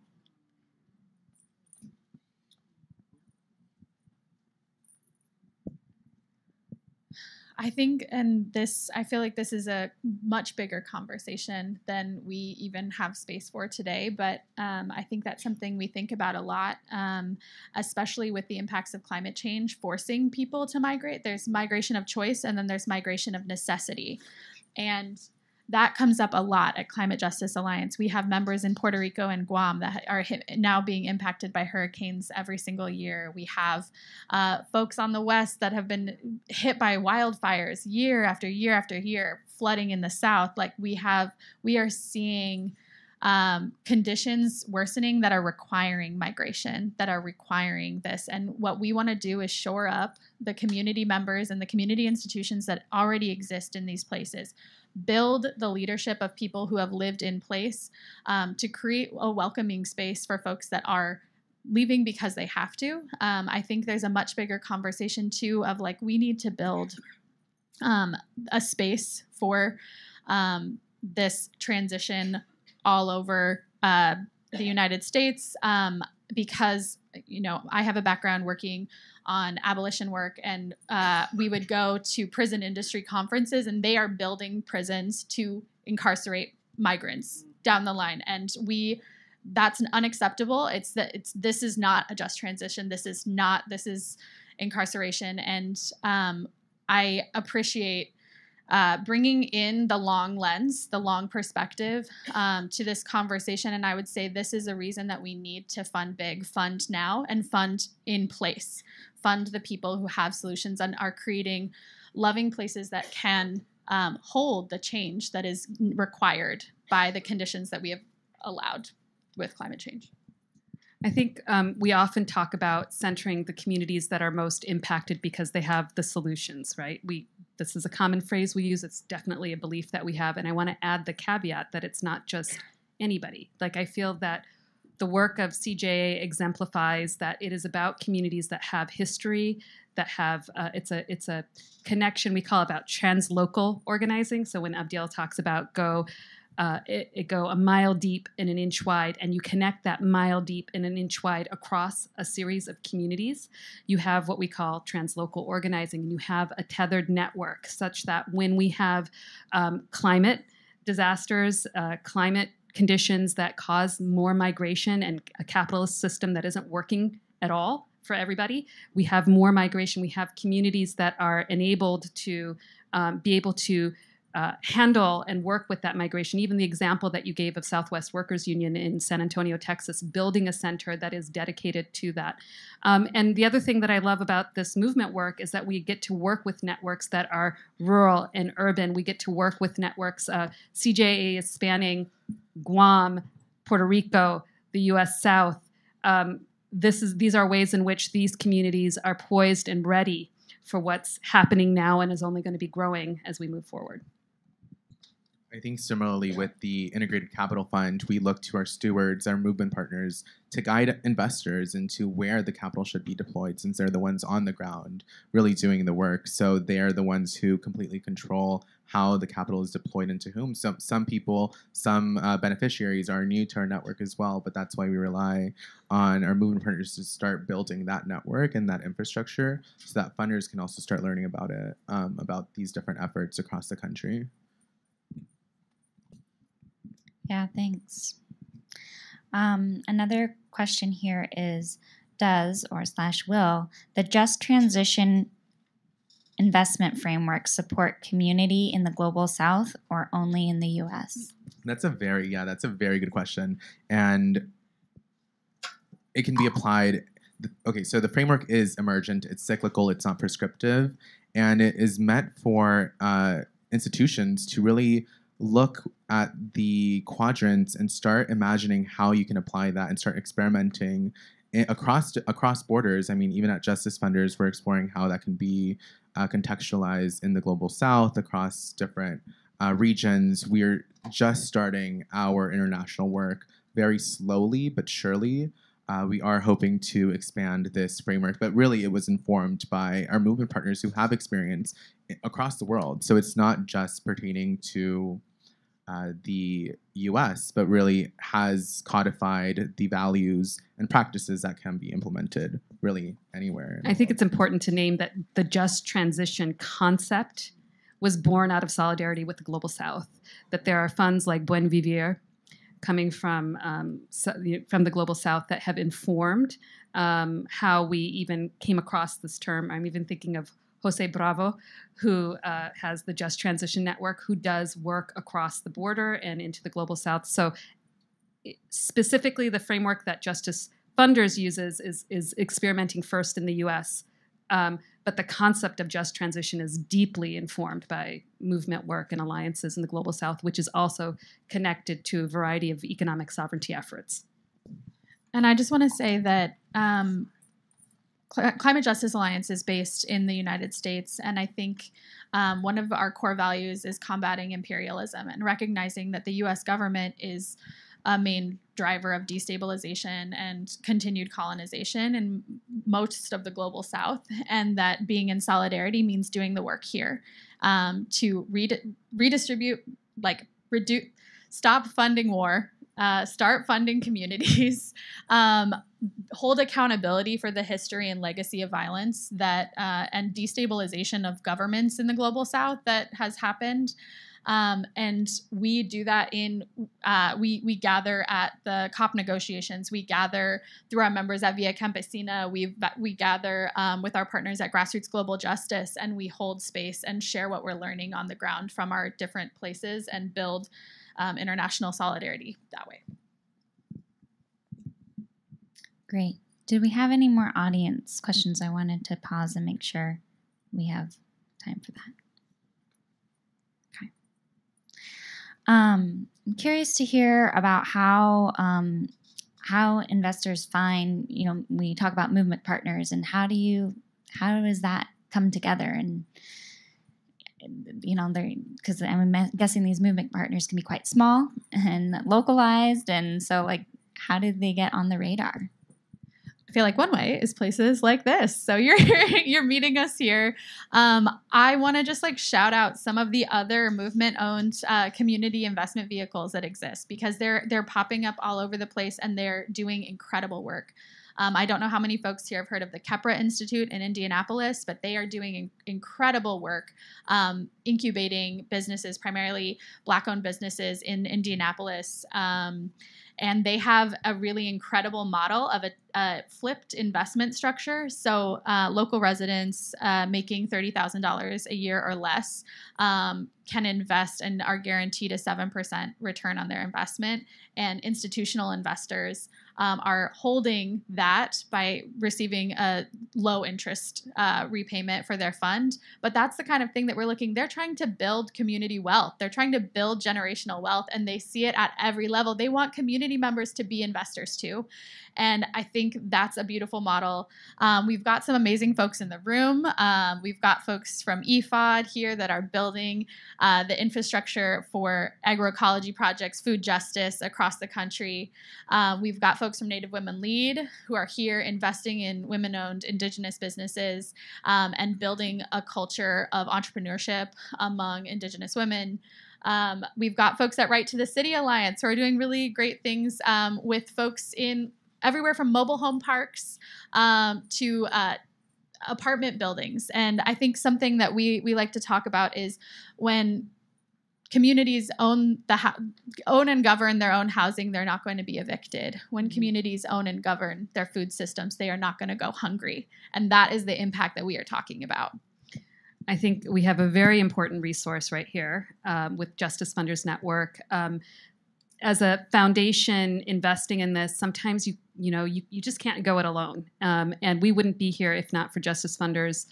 I think, and this, I feel like this is a much bigger conversation than we even have space for today. But um, I think that's something we think about a lot, um, especially with the impacts of climate change forcing people to migrate. There's migration of choice, and then there's migration of necessity. And that comes up a lot at Climate Justice Alliance. We have members in Puerto Rico and Guam that are now being impacted by hurricanes every single year. We have uh, folks on the west that have been hit by wildfires year after year after year, flooding in the south. Like we have, we are seeing um, conditions worsening that are requiring migration, that are requiring this. And what we want to do is shore up the community members and the community institutions that already exist in these places build the leadership of people who have lived in place um, to create a welcoming space for folks that are leaving because they have to. Um, I think there's a much bigger conversation too of like we need to build um, a space for um, this transition all over uh, the United States um, because you know I have a background working on abolition work, and uh, we would go to prison industry conferences, and they are building prisons to incarcerate migrants down the line, and we that's unacceptable. It's that it's this is not a just transition. This is not this is incarceration, and um, I appreciate uh, bringing in the long lens, the long perspective um, to this conversation. And I would say this is a reason that we need to fund big, fund now, and fund in place. Fund the people who have solutions and are creating loving places that can um, hold the change that is required by the conditions that we have allowed with climate change. I think um, we often talk about centering the communities that are most impacted because they have the solutions, right? We this is a common phrase we use. It's definitely a belief that we have, and I want to add the caveat that it's not just anybody. Like I feel that the work of CJA exemplifies that it is about communities that have history, that have uh, it's a it's a connection we call about translocal organizing. So when Abdiel talks about go uh, it, it, go a mile deep and an inch wide, and you connect that mile deep and an inch wide across a series of communities. You have what we call translocal organizing. And you have a tethered network such that when we have um, climate disasters, uh, climate conditions that cause more migration, and a capitalist system that isn't working at all for everybody, we have more migration. We have communities that are enabled to um, be able to uh, handle and work with that migration. Even the example that you gave of Southwest Workers Union in San Antonio, Texas, building a center that is dedicated to that. Um, and the other thing that I love about this movement work is that we get to work with networks that are rural and urban. We get to work with networks. Uh, CJA is spanning Guam, Puerto Rico, the U.S. South. Um, this is these are ways in which these communities are poised and ready for what's happening now and is only going to be growing as we move forward. I think similarly with the Integrated Capital Fund, we look to our stewards, our movement partners, to guide investors into where the capital should be deployed, since they're the ones on the ground really doing the work. So they are the ones who completely control how the capital is deployed into whom. Some some people, some uh, beneficiaries are new to our network as well, but that's why we rely on our movement partners to start building that network and that infrastructure, so that funders can also start learning about it, um, about these different efforts across the country. Yeah, thanks. Um, another question here is Does or slash will the just transition investment framework support community in the global south or only in the US? That's a very, yeah, that's a very good question. And it can be applied. Okay, so the framework is emergent, it's cyclical, it's not prescriptive, and it is meant for uh, institutions to really look at the quadrants and start imagining how you can apply that and start experimenting across across borders. I mean, even at Justice Funders, we're exploring how that can be uh, contextualized in the global South across different uh, regions. We're just starting our international work very slowly but surely. Uh, we are hoping to expand this framework, but really it was informed by our movement partners who have experience across the world. So it's not just pertaining to uh, the US, but really has codified the values and practices that can be implemented really anywhere. I think it's important to name that the just transition concept was born out of solidarity with the global south, that there are funds like Buen Vivir coming from um, so, from the global south that have informed um, how we even came across this term. I'm even thinking of Jose Bravo, who uh, has the Just Transition Network, who does work across the border and into the global south. So, specifically, the framework that Justice Funders uses is, is experimenting first in the US. Um, but the concept of just transition is deeply informed by movement work and alliances in the global south, which is also connected to a variety of economic sovereignty efforts. And I just want to say that um, Climate Justice Alliance is based in the United States, and I think um, one of our core values is combating imperialism and recognizing that the U.S. government is a main driver of destabilization and continued colonization in most of the global south, and that being in solidarity means doing the work here um, to redistribute, like reduce, stop funding war, uh, start funding communities, um, hold accountability for the history and legacy of violence that uh, and destabilization of governments in the global south that has happened. Um, and we do that in uh, we we gather at the COP negotiations. We gather through our members at Via Campesina. We we gather um, with our partners at Grassroots Global Justice, and we hold space and share what we're learning on the ground from our different places and build um, international solidarity that way. Great. Did we have any more audience questions? I wanted to pause and make sure we have time for that. Okay. Um, I'm curious to hear about how um, how investors find. You know, we talk about movement partners, and how do you how does that come together and you know, they're because I'm guessing these movement partners can be quite small and localized, and so like, how did they get on the radar? I feel like one way is places like this. So you're you're meeting us here. Um, I want to just like shout out some of the other movement-owned uh, community investment vehicles that exist because they're they're popping up all over the place and they're doing incredible work. Um, I don't know how many folks here have heard of the Kheprw Institute in Indianapolis, but they are doing in- incredible work um, incubating businesses, primarily Black owned businesses in Indianapolis. Um, and they have a really incredible model of a, a flipped investment structure. So, uh, local residents uh, making $30,000 a year or less um, can invest and are guaranteed a 7% return on their investment. And institutional investors um, are holding that by receiving a low interest uh, repayment for their fund. But that's the kind of thing that we're looking. They're trying to build community wealth. They're trying to build generational wealth, and they see it at every level. They want community members to be investors too, and I think that's a beautiful model. Um, we've got some amazing folks in the room. Um, we've got folks from EFOD here that are building uh, the infrastructure for agroecology projects, food justice across the country. Uh, we've got folks from Native Women Lead who are here investing in women owned Indigenous businesses um, and building a culture of entrepreneurship among Indigenous women. Um, we've got folks at Right to the City Alliance who are doing really great things um, with folks in everywhere from mobile home parks um, to uh, apartment buildings. And I think something that we we like to talk about is when communities own the ho- own and govern their own housing they're not going to be evicted when Mm-hmm. communities own and govern their food systems they are not going to go hungry and that is the impact that we are talking about I think we have a very important resource right here um, with Justice Funders Network. Um, as a foundation investing in this, sometimes you you know you, you just can't go it alone, um, and we wouldn't be here if not for Justice Funders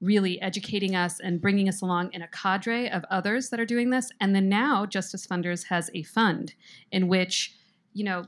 really educating us and bringing us along in a cadre of others that are doing this. And then now Justice Funders has a fund in which you know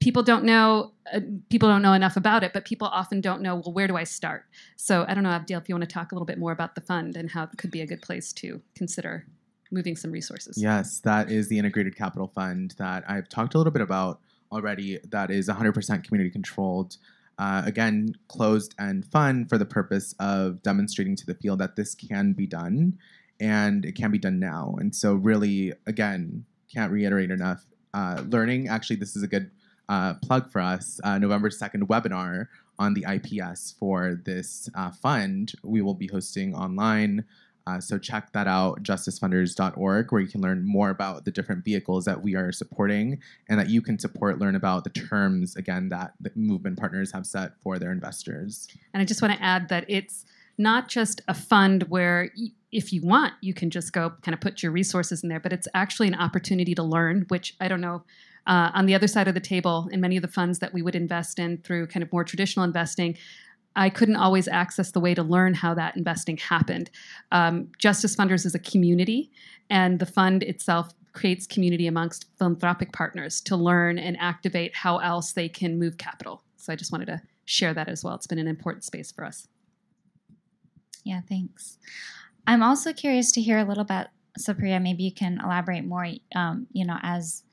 people don't know uh, people don't know enough about it, but people often don't know well where do I start. So I don't know, Abdiel, if you want to talk a little bit more about the fund and how it could be a good place to consider moving some resources. Yes, that is the Integrated Capital Fund that I've talked a little bit about already. That is 100% community controlled. Uh, again, closed and fun for the purpose of demonstrating to the field that this can be done and it can be done now. And so, really, again, can't reiterate enough. Uh, learning, actually, this is a good uh, plug for us. Uh, November 2nd webinar on the IPS for this uh, fund we will be hosting online. Uh, so check that out, justicefunders.org, where you can learn more about the different vehicles that we are supporting and that you can support, learn about the terms, again, that the movement partners have set for their investors. And I just want to add that it's not just a fund where if you want, you can just go kind of put your resources in there, but it's actually an opportunity to learn, which I don't know. Uh, on the other side of the table, in many of the funds that we would invest in through kind of more traditional investing, I couldn't always access the way to learn how that investing happened. Um, Justice Funders is a community, and the fund itself creates community amongst philanthropic partners to learn and activate how else they can move capital. So I just wanted to share that as well. It's been an important space for us. Yeah, thanks. I'm also curious to hear a little bit, Supriya, maybe you can elaborate more. Um, you know, as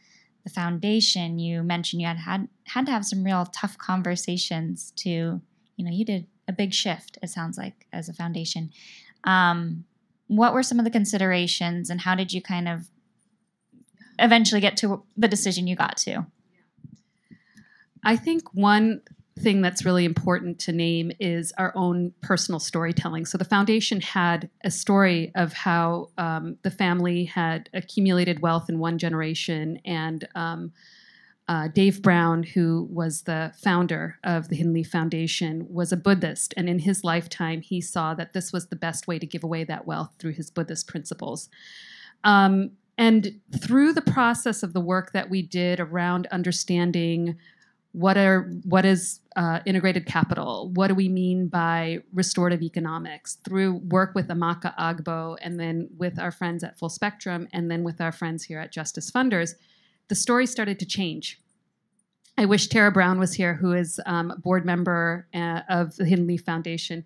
the foundation, you mentioned you had, had had to have some real tough conversations to, you know, you did a big shift, it sounds like, as a foundation. Um, what were some of the considerations and how did you kind of eventually get to the decision you got to? I think one thing that's really important to name is our own personal storytelling. So the foundation had a story of how um, the family had accumulated wealth in one generation, and um, uh, Dave Brown, who was the founder of the Hidden Leaf Foundation, was a Buddhist, and in his lifetime, he saw that this was the best way to give away that wealth through his Buddhist principles. Um, and through the process of the work that we did around understanding what are what is uh, integrated capital what do we mean by restorative economics through work with amaka agbo and then with our friends at full spectrum and then with our friends here at justice funders the story started to change i wish tara brown was here who is um, a board member uh, of the hidden leaf foundation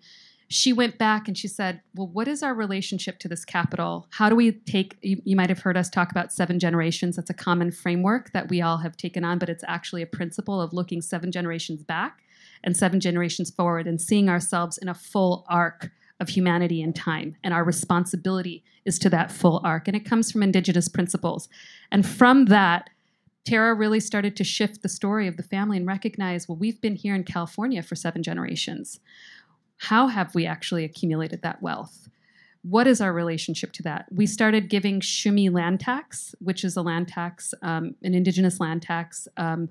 she went back and she said, Well, what is our relationship to this capital? How do we take, you, you, might have heard us talk about seven generations. That's a common framework that we all have taken on, but it's actually a principle of looking seven generations back and seven generations forward and seeing ourselves in a full arc of humanity and time. And our responsibility is to that full arc. And it comes from indigenous principles. And from that, Tara really started to shift the story of the family and recognize well, we've been here in California for seven generations how have we actually accumulated that wealth? What is our relationship to that? We started giving Shuumi land tax, which is a land tax, um, an indigenous land tax, um,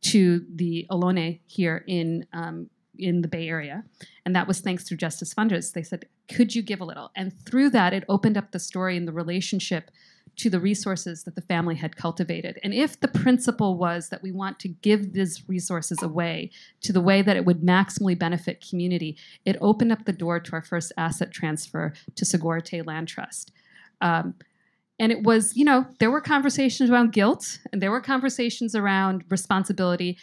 to the Ohlone here in um, in the Bay Area, and that was thanks to Justice Funders. They said, "Could you give a little?" And through that, it opened up the story and the relationship to the resources that the family had cultivated. And if the principle was that we want to give these resources away to the way that it would maximally benefit community, it opened up the door to our first asset transfer to Sogorea Te' Land Trust. Um, and it was, you know, there were conversations around guilt and there were conversations around responsibility.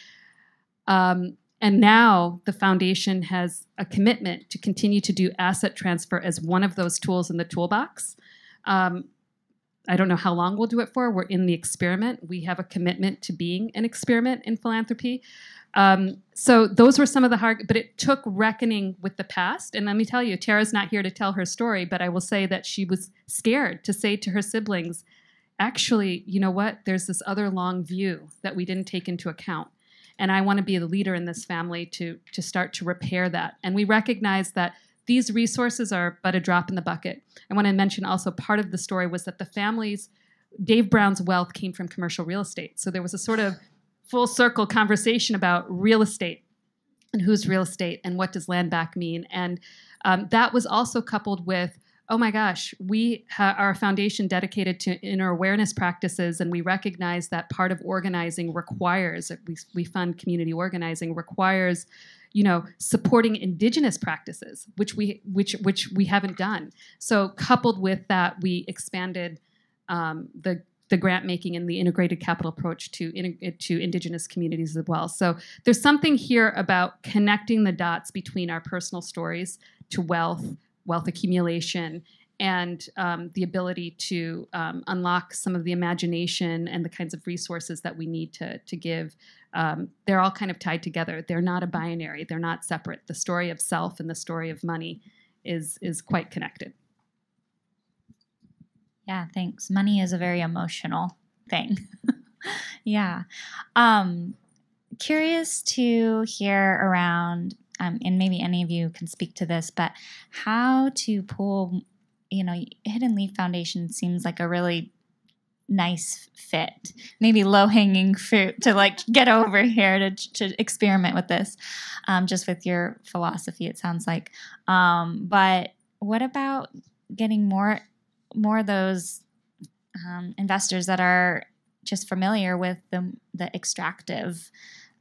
Um, and now the foundation has a commitment to continue to do asset transfer as one of those tools in the toolbox Um, I don't know how long we'll do it for. We're in the experiment. We have a commitment to being an experiment in philanthropy. Um, so those were some of the hard, but it took reckoning with the past. And let me tell you, Tara's not here to tell her story, but I will say that she was scared to say to her siblings, actually, you know what? There's this other long view that we didn't take into account. And I want to be the leader in this family to, to start to repair that. And we recognize that these resources are but a drop in the bucket. I want to mention also part of the story was that the families, Dave Brown's wealth came from commercial real estate. So there was a sort of full circle conversation about real estate and who's real estate and what does land back mean. And um, that was also coupled with oh my gosh, we ha- are a foundation dedicated to inner awareness practices, and we recognize that part of organizing requires, we, we fund community organizing, requires you know supporting indigenous practices which we which which we haven't done. So coupled with that we expanded um, the the grant making and the integrated capital approach to to indigenous communities as well. So there's something here about connecting the dots between our personal stories to wealth wealth accumulation and um, the ability to um, unlock some of the imagination and the kinds of resources that we need to, to give um, they're all kind of tied together. They're not a binary. They're not separate. The story of self and the story of money is is quite connected. Yeah, thanks. Money is a very emotional thing. yeah. Um, curious to hear around, um, and maybe any of you can speak to this, but how to pull, you know, Hidden Leaf Foundation seems like a really nice fit, maybe low hanging fruit to like get over here to, to experiment with this, um, just with your philosophy, it sounds like. Um, but what about getting more, more of those um, investors that are just familiar with the, the extractive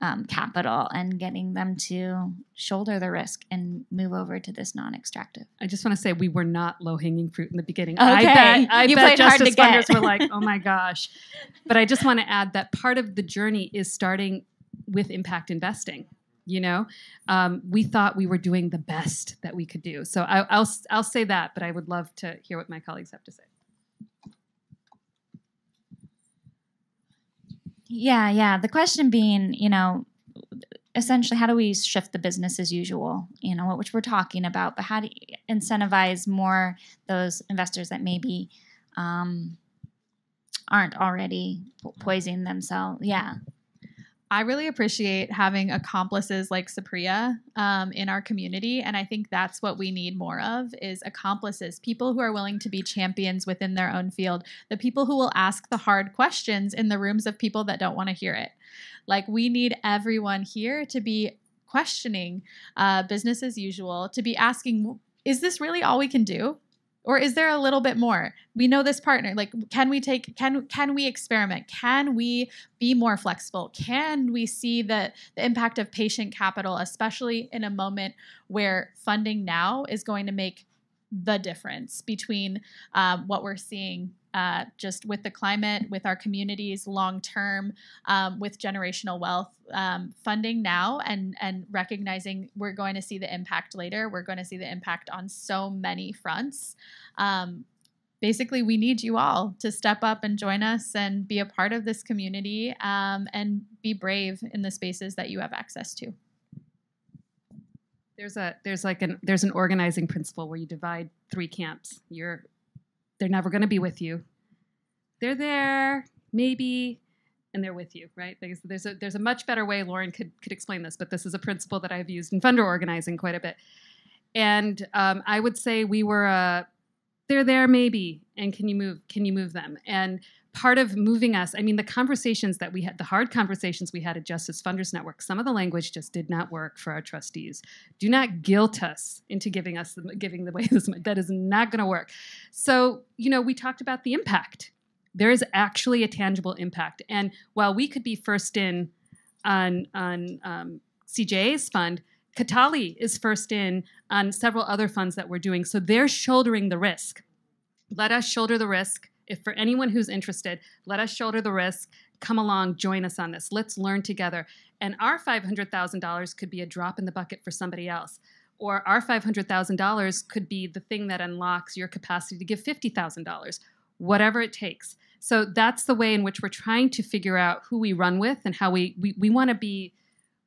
um, capital and getting them to shoulder the risk and move over to this non-extractive. I just want to say we were not low-hanging fruit in the beginning. Okay. I bet, I you bet justice funders were like, "Oh my gosh!" But I just want to add that part of the journey is starting with impact investing. You know, um, we thought we were doing the best that we could do. So I, I'll I'll say that, but I would love to hear what my colleagues have to say. Yeah, yeah. The question being, you know, essentially, how do we shift the business as usual? You know, which we're talking about, but how do you incentivize more those investors that maybe um, aren't already poising themselves? Yeah. I really appreciate having accomplices like Supriya um, in our community, and I think that's what we need more of is accomplices, people who are willing to be champions within their own field, the people who will ask the hard questions in the rooms of people that don't want to hear it. Like we need everyone here to be questioning uh, business as usual, to be asking, is this really all we can do? Or is there a little bit more? We know this partner. Like can we take can can we experiment? Can we be more flexible? Can we see the the impact of patient capital especially in a moment where funding now is going to make the difference between um, what we're seeing uh, just with the climate, with our communities long term, um, with generational wealth um, funding now, and and recognizing we're going to see the impact later. We're going to see the impact on so many fronts. Um, basically, we need you all to step up and join us and be a part of this community um, and be brave in the spaces that you have access to. There's a there's like an there's an organizing principle where you divide three camps. You're they're never going to be with you. They're there, maybe, and they're with you, right? There's, there's, a, there's a much better way Lauren could, could explain this, but this is a principle that I've used in funder organizing quite a bit. And um, I would say we were, uh, they're there, maybe, and can you move? Can you move them? And part of moving us, I mean, the conversations that we had, the hard conversations we had at Justice Funders Network, some of the language just did not work for our trustees. Do not guilt us into giving us the, giving the way this that is not going to work. So, you know, we talked about the impact. There is actually a tangible impact, and while we could be first in on on um, CJA's fund, Kataly is first in on several other funds that we're doing. So they're shouldering the risk. Let us shoulder the risk if for anyone who's interested, let us shoulder the risk. Come along, join us on this. Let's learn together. And our $500,000 could be a drop in the bucket for somebody else. or our $500,000 could be the thing that unlocks your capacity to give $50,000, whatever it takes. So that's the way in which we're trying to figure out who we run with and how we we, we want to be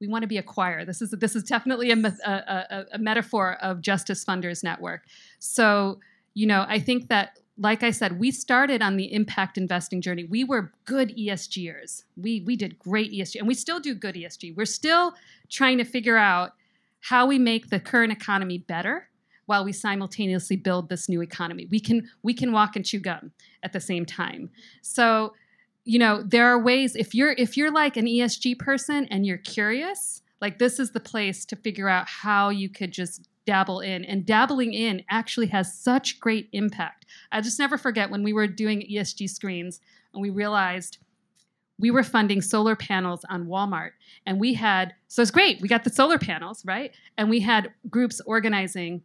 we want to be a choir. This is this is definitely a, a, a, a metaphor of Justice Funders Network. So you know, I think that like I said, we started on the impact investing journey. We were good ESGers. We we did great ESG, and we still do good ESG. We're still trying to figure out how we make the current economy better while we simultaneously build this new economy. We can we can walk and chew gum at the same time. So, you know, there are ways if you're if you're like an ESG person and you're curious, like this is the place to figure out how you could just dabble in and dabbling in actually has such great impact. I just never forget when we were doing ESG screens and we realized we were funding solar panels on Walmart. And we had, so it's great, we got the solar panels, right? And we had groups organizing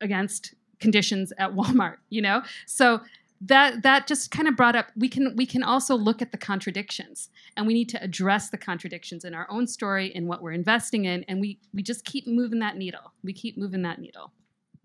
against conditions at Walmart, you know? So that that just kind of brought up we can we can also look at the contradictions and we need to address the contradictions in our own story in what we're investing in and we we just keep moving that needle we keep moving that needle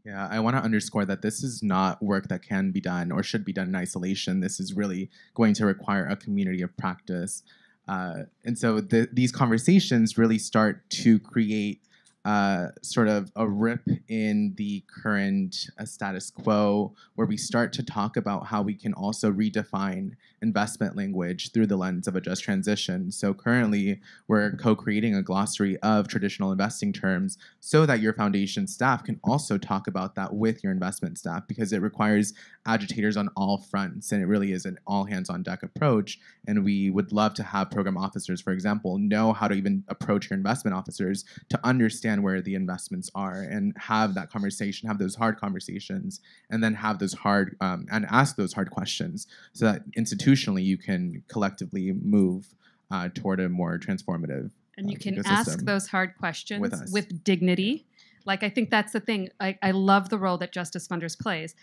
yeah, I want to underscore that this is not work that can be done or should be done in isolation. This is really going to require a community of practice. Uh, and so the, these conversations really start to create uh, sort of a rip in the current uh, status quo, where we start to talk about how we can also redefine investment language through the lens of a just transition. So currently, we're co creating a glossary of traditional investing terms so that your foundation staff can also talk about that with your investment staff because it requires agitators on all fronts and it really is an all hands on deck approach. And we would love to have program officers, for example, know how to even approach your investment officers to understand understand where the investments are and have that conversation, have those hard conversations, and then have those hard um, and ask those hard questions so that institutionally you can collectively move uh, toward a more transformative. And you uh, can ask those hard questions with with dignity. Like I think that's the thing. I, I love the role that Justice Funders plays.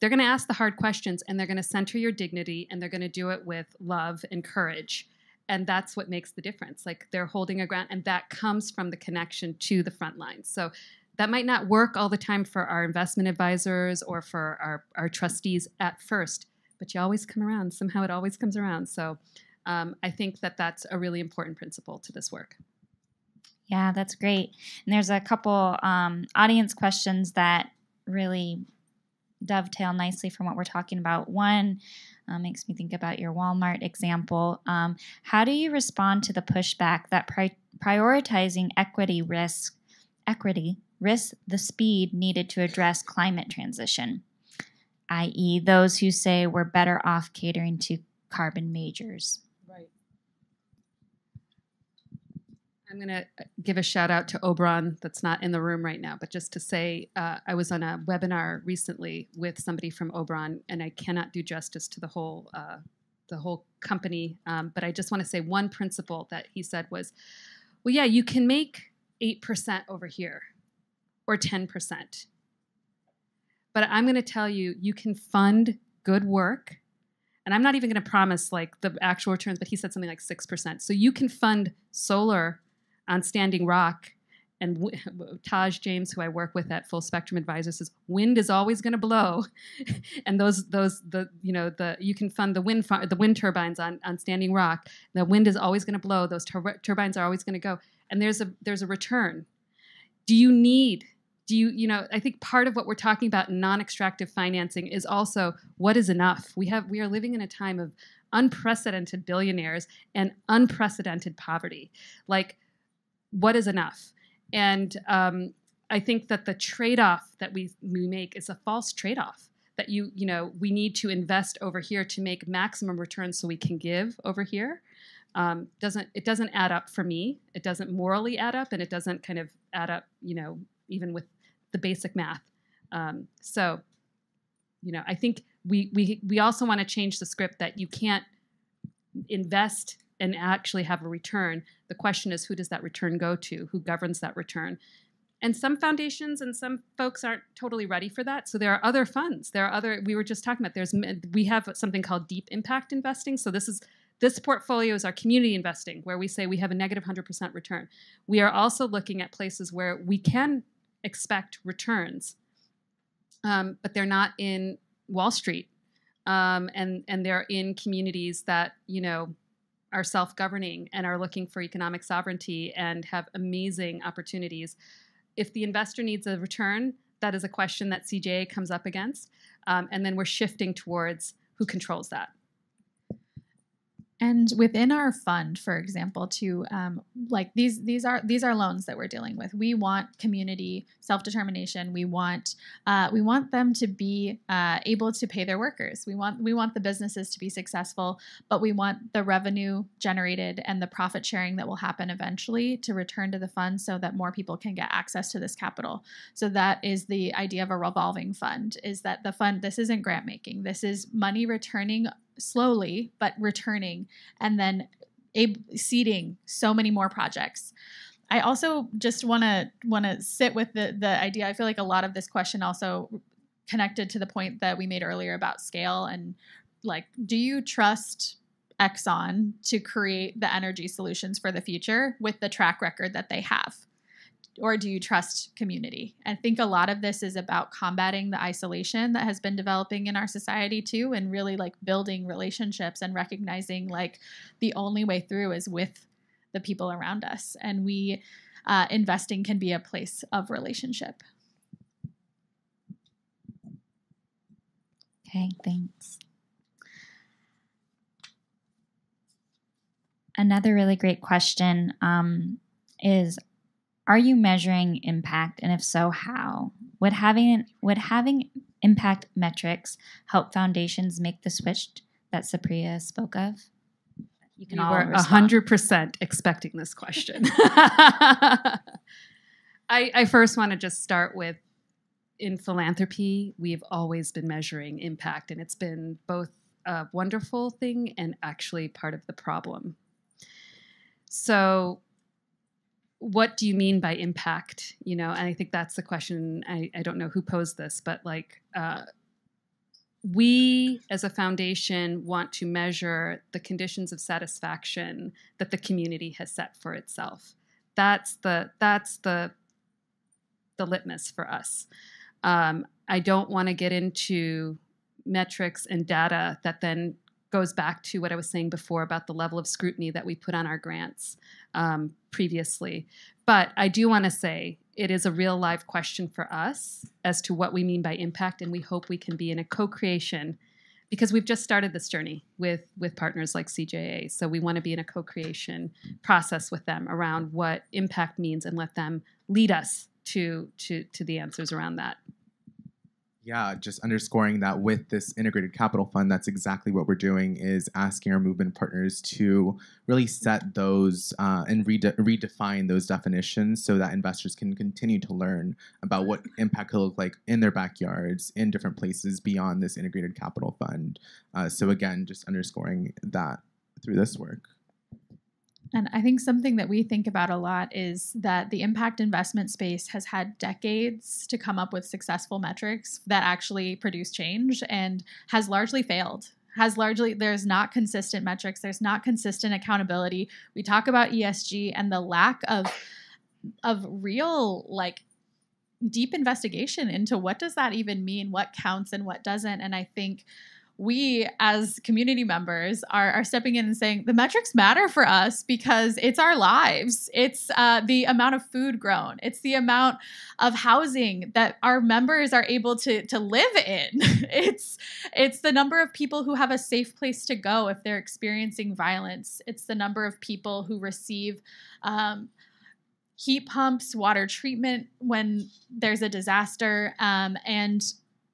They're going to ask the hard questions and they're going to center your dignity and they're going to do it with love and courage and that's what makes the difference. Like they're holding a ground and that comes from the connection to the front lines so that might not work all the time for our investment advisors or for our, our trustees at first but you always come around. Somehow it always comes around. So um, i think that that's a really important principle to this work. Yeah, that's great. And there's a couple um, audience questions that really dovetail nicely from what we're talking about. One uh, makes me think about your Walmart example. Um, how do you respond to the pushback that pri- prioritizing equity risk, equity risks the speed needed to address climate transition, i.e., those who say we're better off catering to carbon majors? Right. I'm going to give a shout out to Obran that's not in the room right now, but just to say uh, I was on a webinar recently with somebody from Obran, and I cannot do justice to the whole uh, the whole company. Um, but I just want to say one principle that he said was, well, yeah, you can make eight percent over here, or ten percent, but I'm going to tell you, you can fund good work and I'm not even going to promise like the actual returns, but he said something like 6%. So you can fund solar on Standing Rock. And Taj James, who I work with at Full Spectrum Advisors, says wind is always going to blow, and those those the you know the you can fund the wind the wind turbines on on Standing Rock. The wind is always going to blow; those tur- turbines are always going to go, and there's a there's a return. Do you need do you you know i think part of what we're talking about non-extractive financing is also what is enough we have we are living in a time of unprecedented billionaires and unprecedented poverty like what is enough? And um, i think that the trade-off that we, we make is a false trade-off that you you know we need to invest over here to make maximum returns so we can give over here. Um, doesn't it doesn't add up for me. It doesn't morally add up and it doesn't kind of add up you know even with the basic math. Um, so, you know, I think we we we also want to change the script that you can't invest and actually have a return. The question is, who does that return go to? Who governs that return? And some foundations and some folks aren't totally ready for that. So there are other funds. There are other. We were just talking about. There's we have something called deep impact investing. So this is this portfolio is our community investing, where we say we have a negative 100% return. We are also looking at places where we can expect returns. Um, but they're not in Wall Street, um, and and they're in communities that you know are self-governing and are looking for economic sovereignty and have amazing opportunities. If the investor needs a return, that is a question that CJA comes up against, um, and then we're shifting towards who controls that. And within our fund, for example, to um, like these these are these are loans that we're dealing with. We want community self determination. We want uh, we want them to be uh, able to pay their workers. We want we want the businesses to be successful, but we want the revenue generated and the profit sharing that will happen eventually to return to the fund, so that more people can get access to this capital. So that is the idea of a revolving fund. Is that the fund? This isn't grant making. This is money returning slowly but returning and then seeding so many more projects. I also just want to want to sit with the the idea i feel like a lot of this question also connected to the point that we made earlier about scale and like do you trust exxon to create the energy solutions for the future with the track record that they have or do you trust community? I think a lot of this is about combating the isolation that has been developing in our society too, and really like building relationships and recognizing like the only way through is with the people around us. And we, uh, investing can be a place of relationship. Okay, thanks. Another really great question um, is are you measuring impact, and if so, how? Would having would having impact metrics help foundations make the switch that Supriya spoke of? You can we all were hundred percent expecting this question. I, I first want to just start with in philanthropy, we've always been measuring impact, and it's been both a wonderful thing and actually part of the problem. So what do you mean by impact? You know and i think that's the question i, I don't know who posed this but like uh, we as a foundation want to measure the conditions of satisfaction that the community has set for itself. That's the that's the the litmus for us. Um, i don't want to get into metrics and data that then goes back to what I was saying before about the level of scrutiny that we put on our grants um, previously. But I do want to say it is a real live question for us as to what we mean by impact, and we hope we can be in a co-creation because we've just started this journey with with partners like CJA. So we want to be in a co-creation process with them around what impact means and let them lead us to to to the answers around that yeah just underscoring that with this integrated capital fund that's exactly what we're doing is asking our movement partners to really set those uh, and rede- redefine those definitions so that investors can continue to learn about what impact could look like in their backyards in different places beyond this integrated capital fund. Uh, so again just underscoring that through this work and I think something that we think about a lot is that the impact investment space has had decades to come up with successful metrics that actually produce change and has largely failed. Has largely, there's not consistent metrics, there's not consistent accountability. We talk about ESG and the lack of of real like deep investigation into what does that even mean what counts and what doesn't and i think we as community members are, are stepping in and saying the metrics matter for us because it's our lives. It's uh, the amount of food grown. It's the amount of housing that our members are able to to live in. It's it's the number of people who have a safe place to go if they're experiencing violence. It's the number of people who receive um, heat pumps water treatment when there's a disaster. Um, and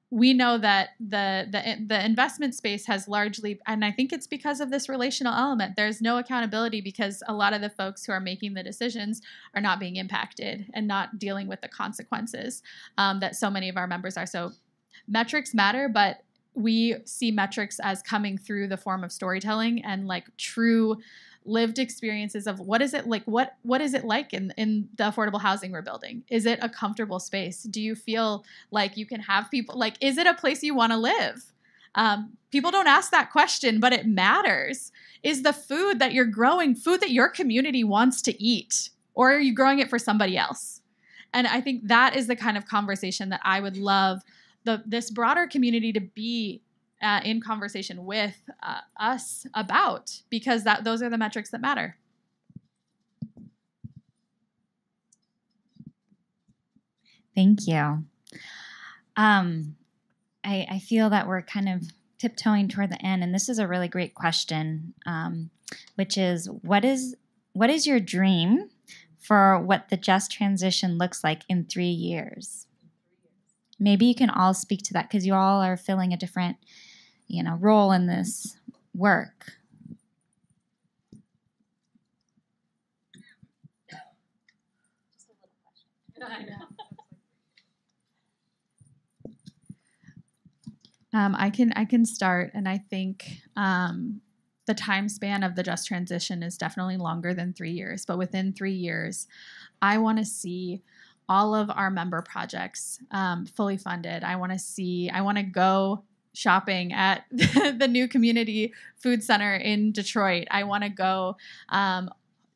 we know that the, the the investment space has largely and i think it's because of this relational element there's no accountability because a lot of the folks who are making the decisions are not being impacted and not dealing with the consequences um, that so many of our members are. So metrics matter but we see metrics as coming through the form of storytelling and like true lived experiences of what is it like what what is it like in in the affordable housing we're building? Is it a comfortable space? Do you feel like you can have people like is it a place you want to live? Um, people don't ask that question but it matters. Is the food that you're growing food that your community wants to eat or are you growing it for somebody else? And I think that is the kind of conversation that I would love the this broader community to be uh, in conversation with uh, us about because that those are the metrics that matter. Thank you. Um, I, I feel that we're kind of tiptoeing toward the end, and this is a really great question, um, which is what is what is your dream for what the just transition looks like in three years? Maybe you can all speak to that because you all are filling a different, you know, role in this work. Um, I can I can start, and I think um, the time span of the just transition is definitely longer than three years. But within three years, I want to see all of our member projects um, fully funded. I want to see. I want to go shopping at the new community food center in Detroit. I want to go um,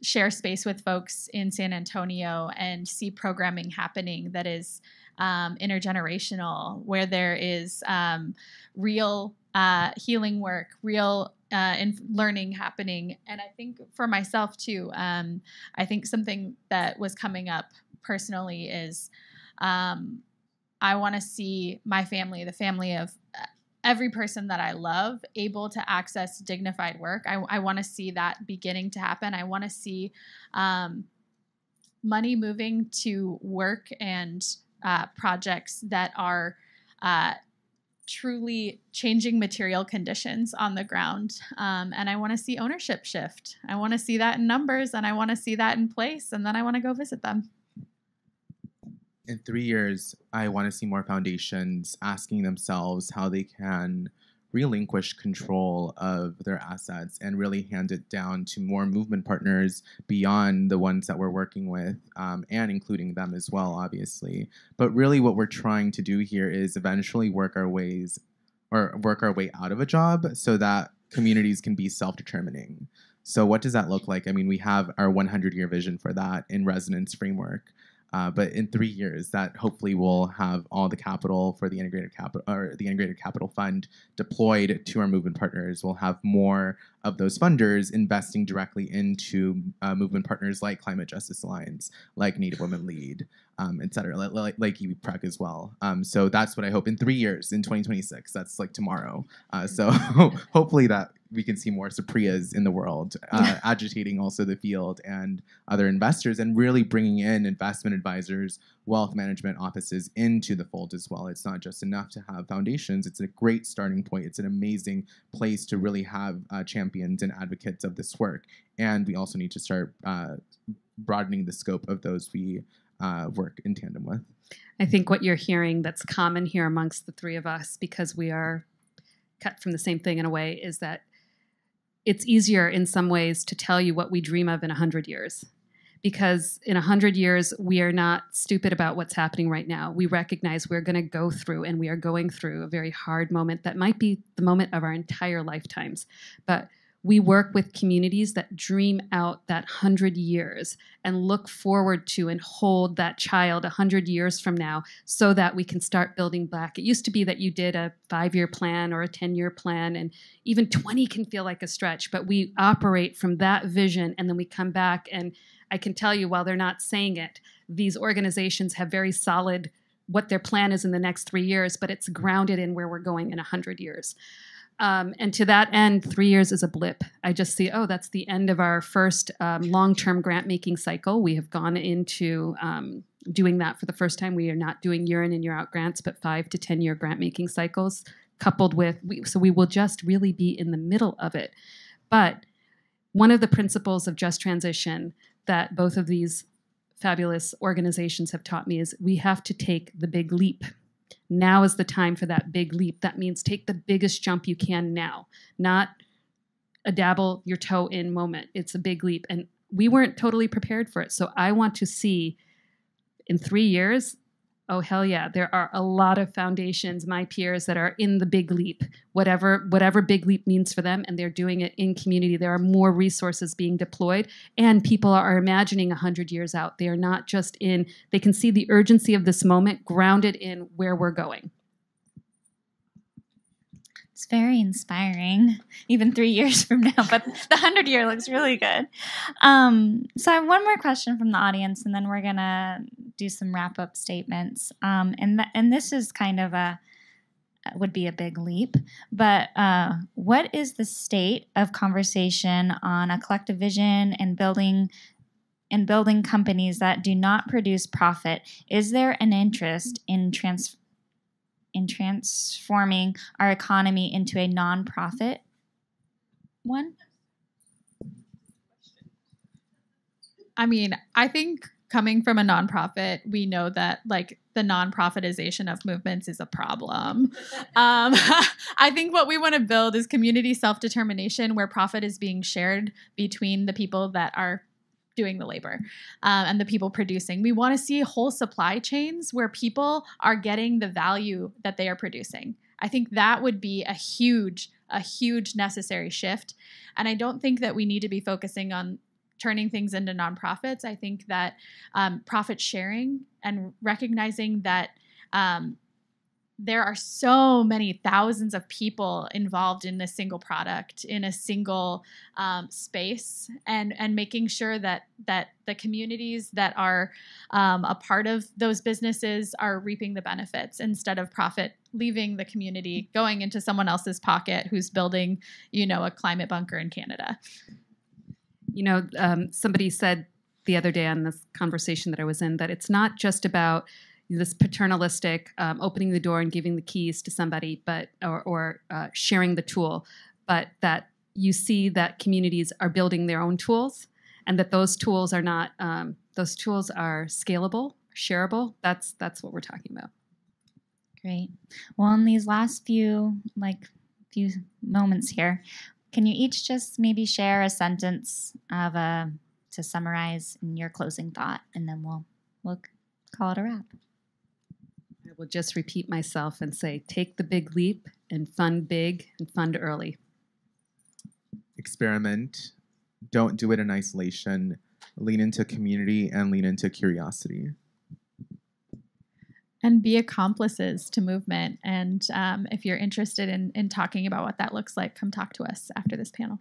share space with folks in San Antonio and see programming happening that is um, intergenerational, where there is um, real uh, healing work, real uh, in learning happening. And I think for myself too, um, I think something that was coming up personally is um, I want to see my family, the family of every person that I love, able to access dignified work. I, I want to see that beginning to happen. I want to see um, money moving to work and uh, projects that are uh, truly changing material conditions on the ground. Um, and I want to see ownership shift. I want to see that in numbers and I want to see that in place. And then I want to go visit them. In three years, I want to see more foundations asking themselves how they can relinquish control of their assets and really hand it down to more movement partners beyond the ones that we're working with um, and including them as well obviously. But really what we're trying to do here is eventually work our ways or work our way out of a job so that communities can be self-determining. So what does that look like? I mean we have our 100 year vision for that in resonance framework uh, but in three years, that hopefully will have all the capital for the integrated capital or the integrated capital fund deployed to our movement partners. We'll have more of those funders investing directly into uh, movement partners like Climate Justice Alliance, like Native Women Lead, um, et cetera, like, like, EPREC as well. Um, so that's what I hope in three years, in 2026. That's like tomorrow. Uh, so hopefully that we can see more Supriyas in the world, uh, agitating also the field and other investors, and really bringing in investment advisors, wealth management offices into the fold as well. It's not just enough to have foundations; it's a great starting point. It's an amazing place to really have uh, champions and advocates of this work. And we also need to start uh, broadening the scope of those we uh, work in tandem with. I think what you're hearing that's common here amongst the three of us, because we are cut from the same thing in a way, is that it's easier in some ways to tell you what we dream of in 100 years. Because in 100 years we are not stupid about what's happening right now. We recognize we're going to go through and we are going through a very hard moment that might be the moment of our entire lifetimes. But we work with communities that dream out that 100 years and look forward to and hold that child 100 years from now so that we can start building back. It used to be that you did a five year plan or a 10 year plan, and even 20 can feel like a stretch, but we operate from that vision and then we come back. And I can tell you, while they're not saying it, these organizations have very solid what their plan is in the next three years, but it's grounded in where we're going in 100 years. Um, and to that end, three years is a blip. I just see, oh, that's the end of our first um, long term grant making cycle. We have gone into um, doing that for the first time. We are not doing year in and year out grants, but five to 10 year grant making cycles coupled with, we, so we will just really be in the middle of it. But one of the principles of just transition that both of these fabulous organizations have taught me is we have to take the big leap now is the time for that big leap. That means take the biggest jump you can now, not a dabble your toe in moment. It's a big leap. And we weren't totally prepared for it. So I want to see in three years Oh hell yeah! There are a lot of foundations, my peers, that are in the big leap, whatever whatever big leap means for them, and they're doing it in community. There are more resources being deployed, and people are imagining a hundred years out. They are not just in. They can see the urgency of this moment, grounded in where we're going. It's very inspiring, even three years from now, but the 100 year looks really good. Um, so I have one more question from the audience, and then we're going to do some wrap up statements. Um, and, th- and this is kind of a, would be a big leap, but uh, what is the state of conversation on a collective vision and building and building companies that do not produce profit? Is there an interest in trans- in transforming our economy into a nonprofit one? I mean, I think coming from a nonprofit, we know that like the nonprofitization of movements is a problem. Um, I think what we want to build is community self determination where profit is being shared between the people that are doing the labor um, and the people producing. We want to see whole supply chains where people are getting the value that they are producing. I think that would be a huge, a huge necessary shift. And I don't think that we need to be focusing on turning things into nonprofits. I think that um, profit sharing and recognizing that um, there are so many thousands of people involved in a single product in a single um, space and and making sure that that the communities that are um, a part of those businesses are reaping the benefits instead of profit leaving the community going into someone else's pocket who's building you know a climate bunker in canada. You know um, somebody said the other day on this conversation that i was in that it's not just about this paternalistic um, opening the door and giving the keys to somebody, but or, or uh, sharing the tool, but that you see that communities are building their own tools, and that those tools are not um, those tools are scalable, shareable. That's that's what we're talking about. Great. Well, in these last few like few moments here, can you each just maybe share a sentence of a to summarize in your closing thought, and then we'll we'll call it a wrap will just repeat myself and say take the big leap and fund big and fund early. Experiment. Don't do it in isolation. Lean into community and lean into curiosity. And be accomplices to movement. And um, if you're interested in, in talking about what that looks like, come talk to us after this panel.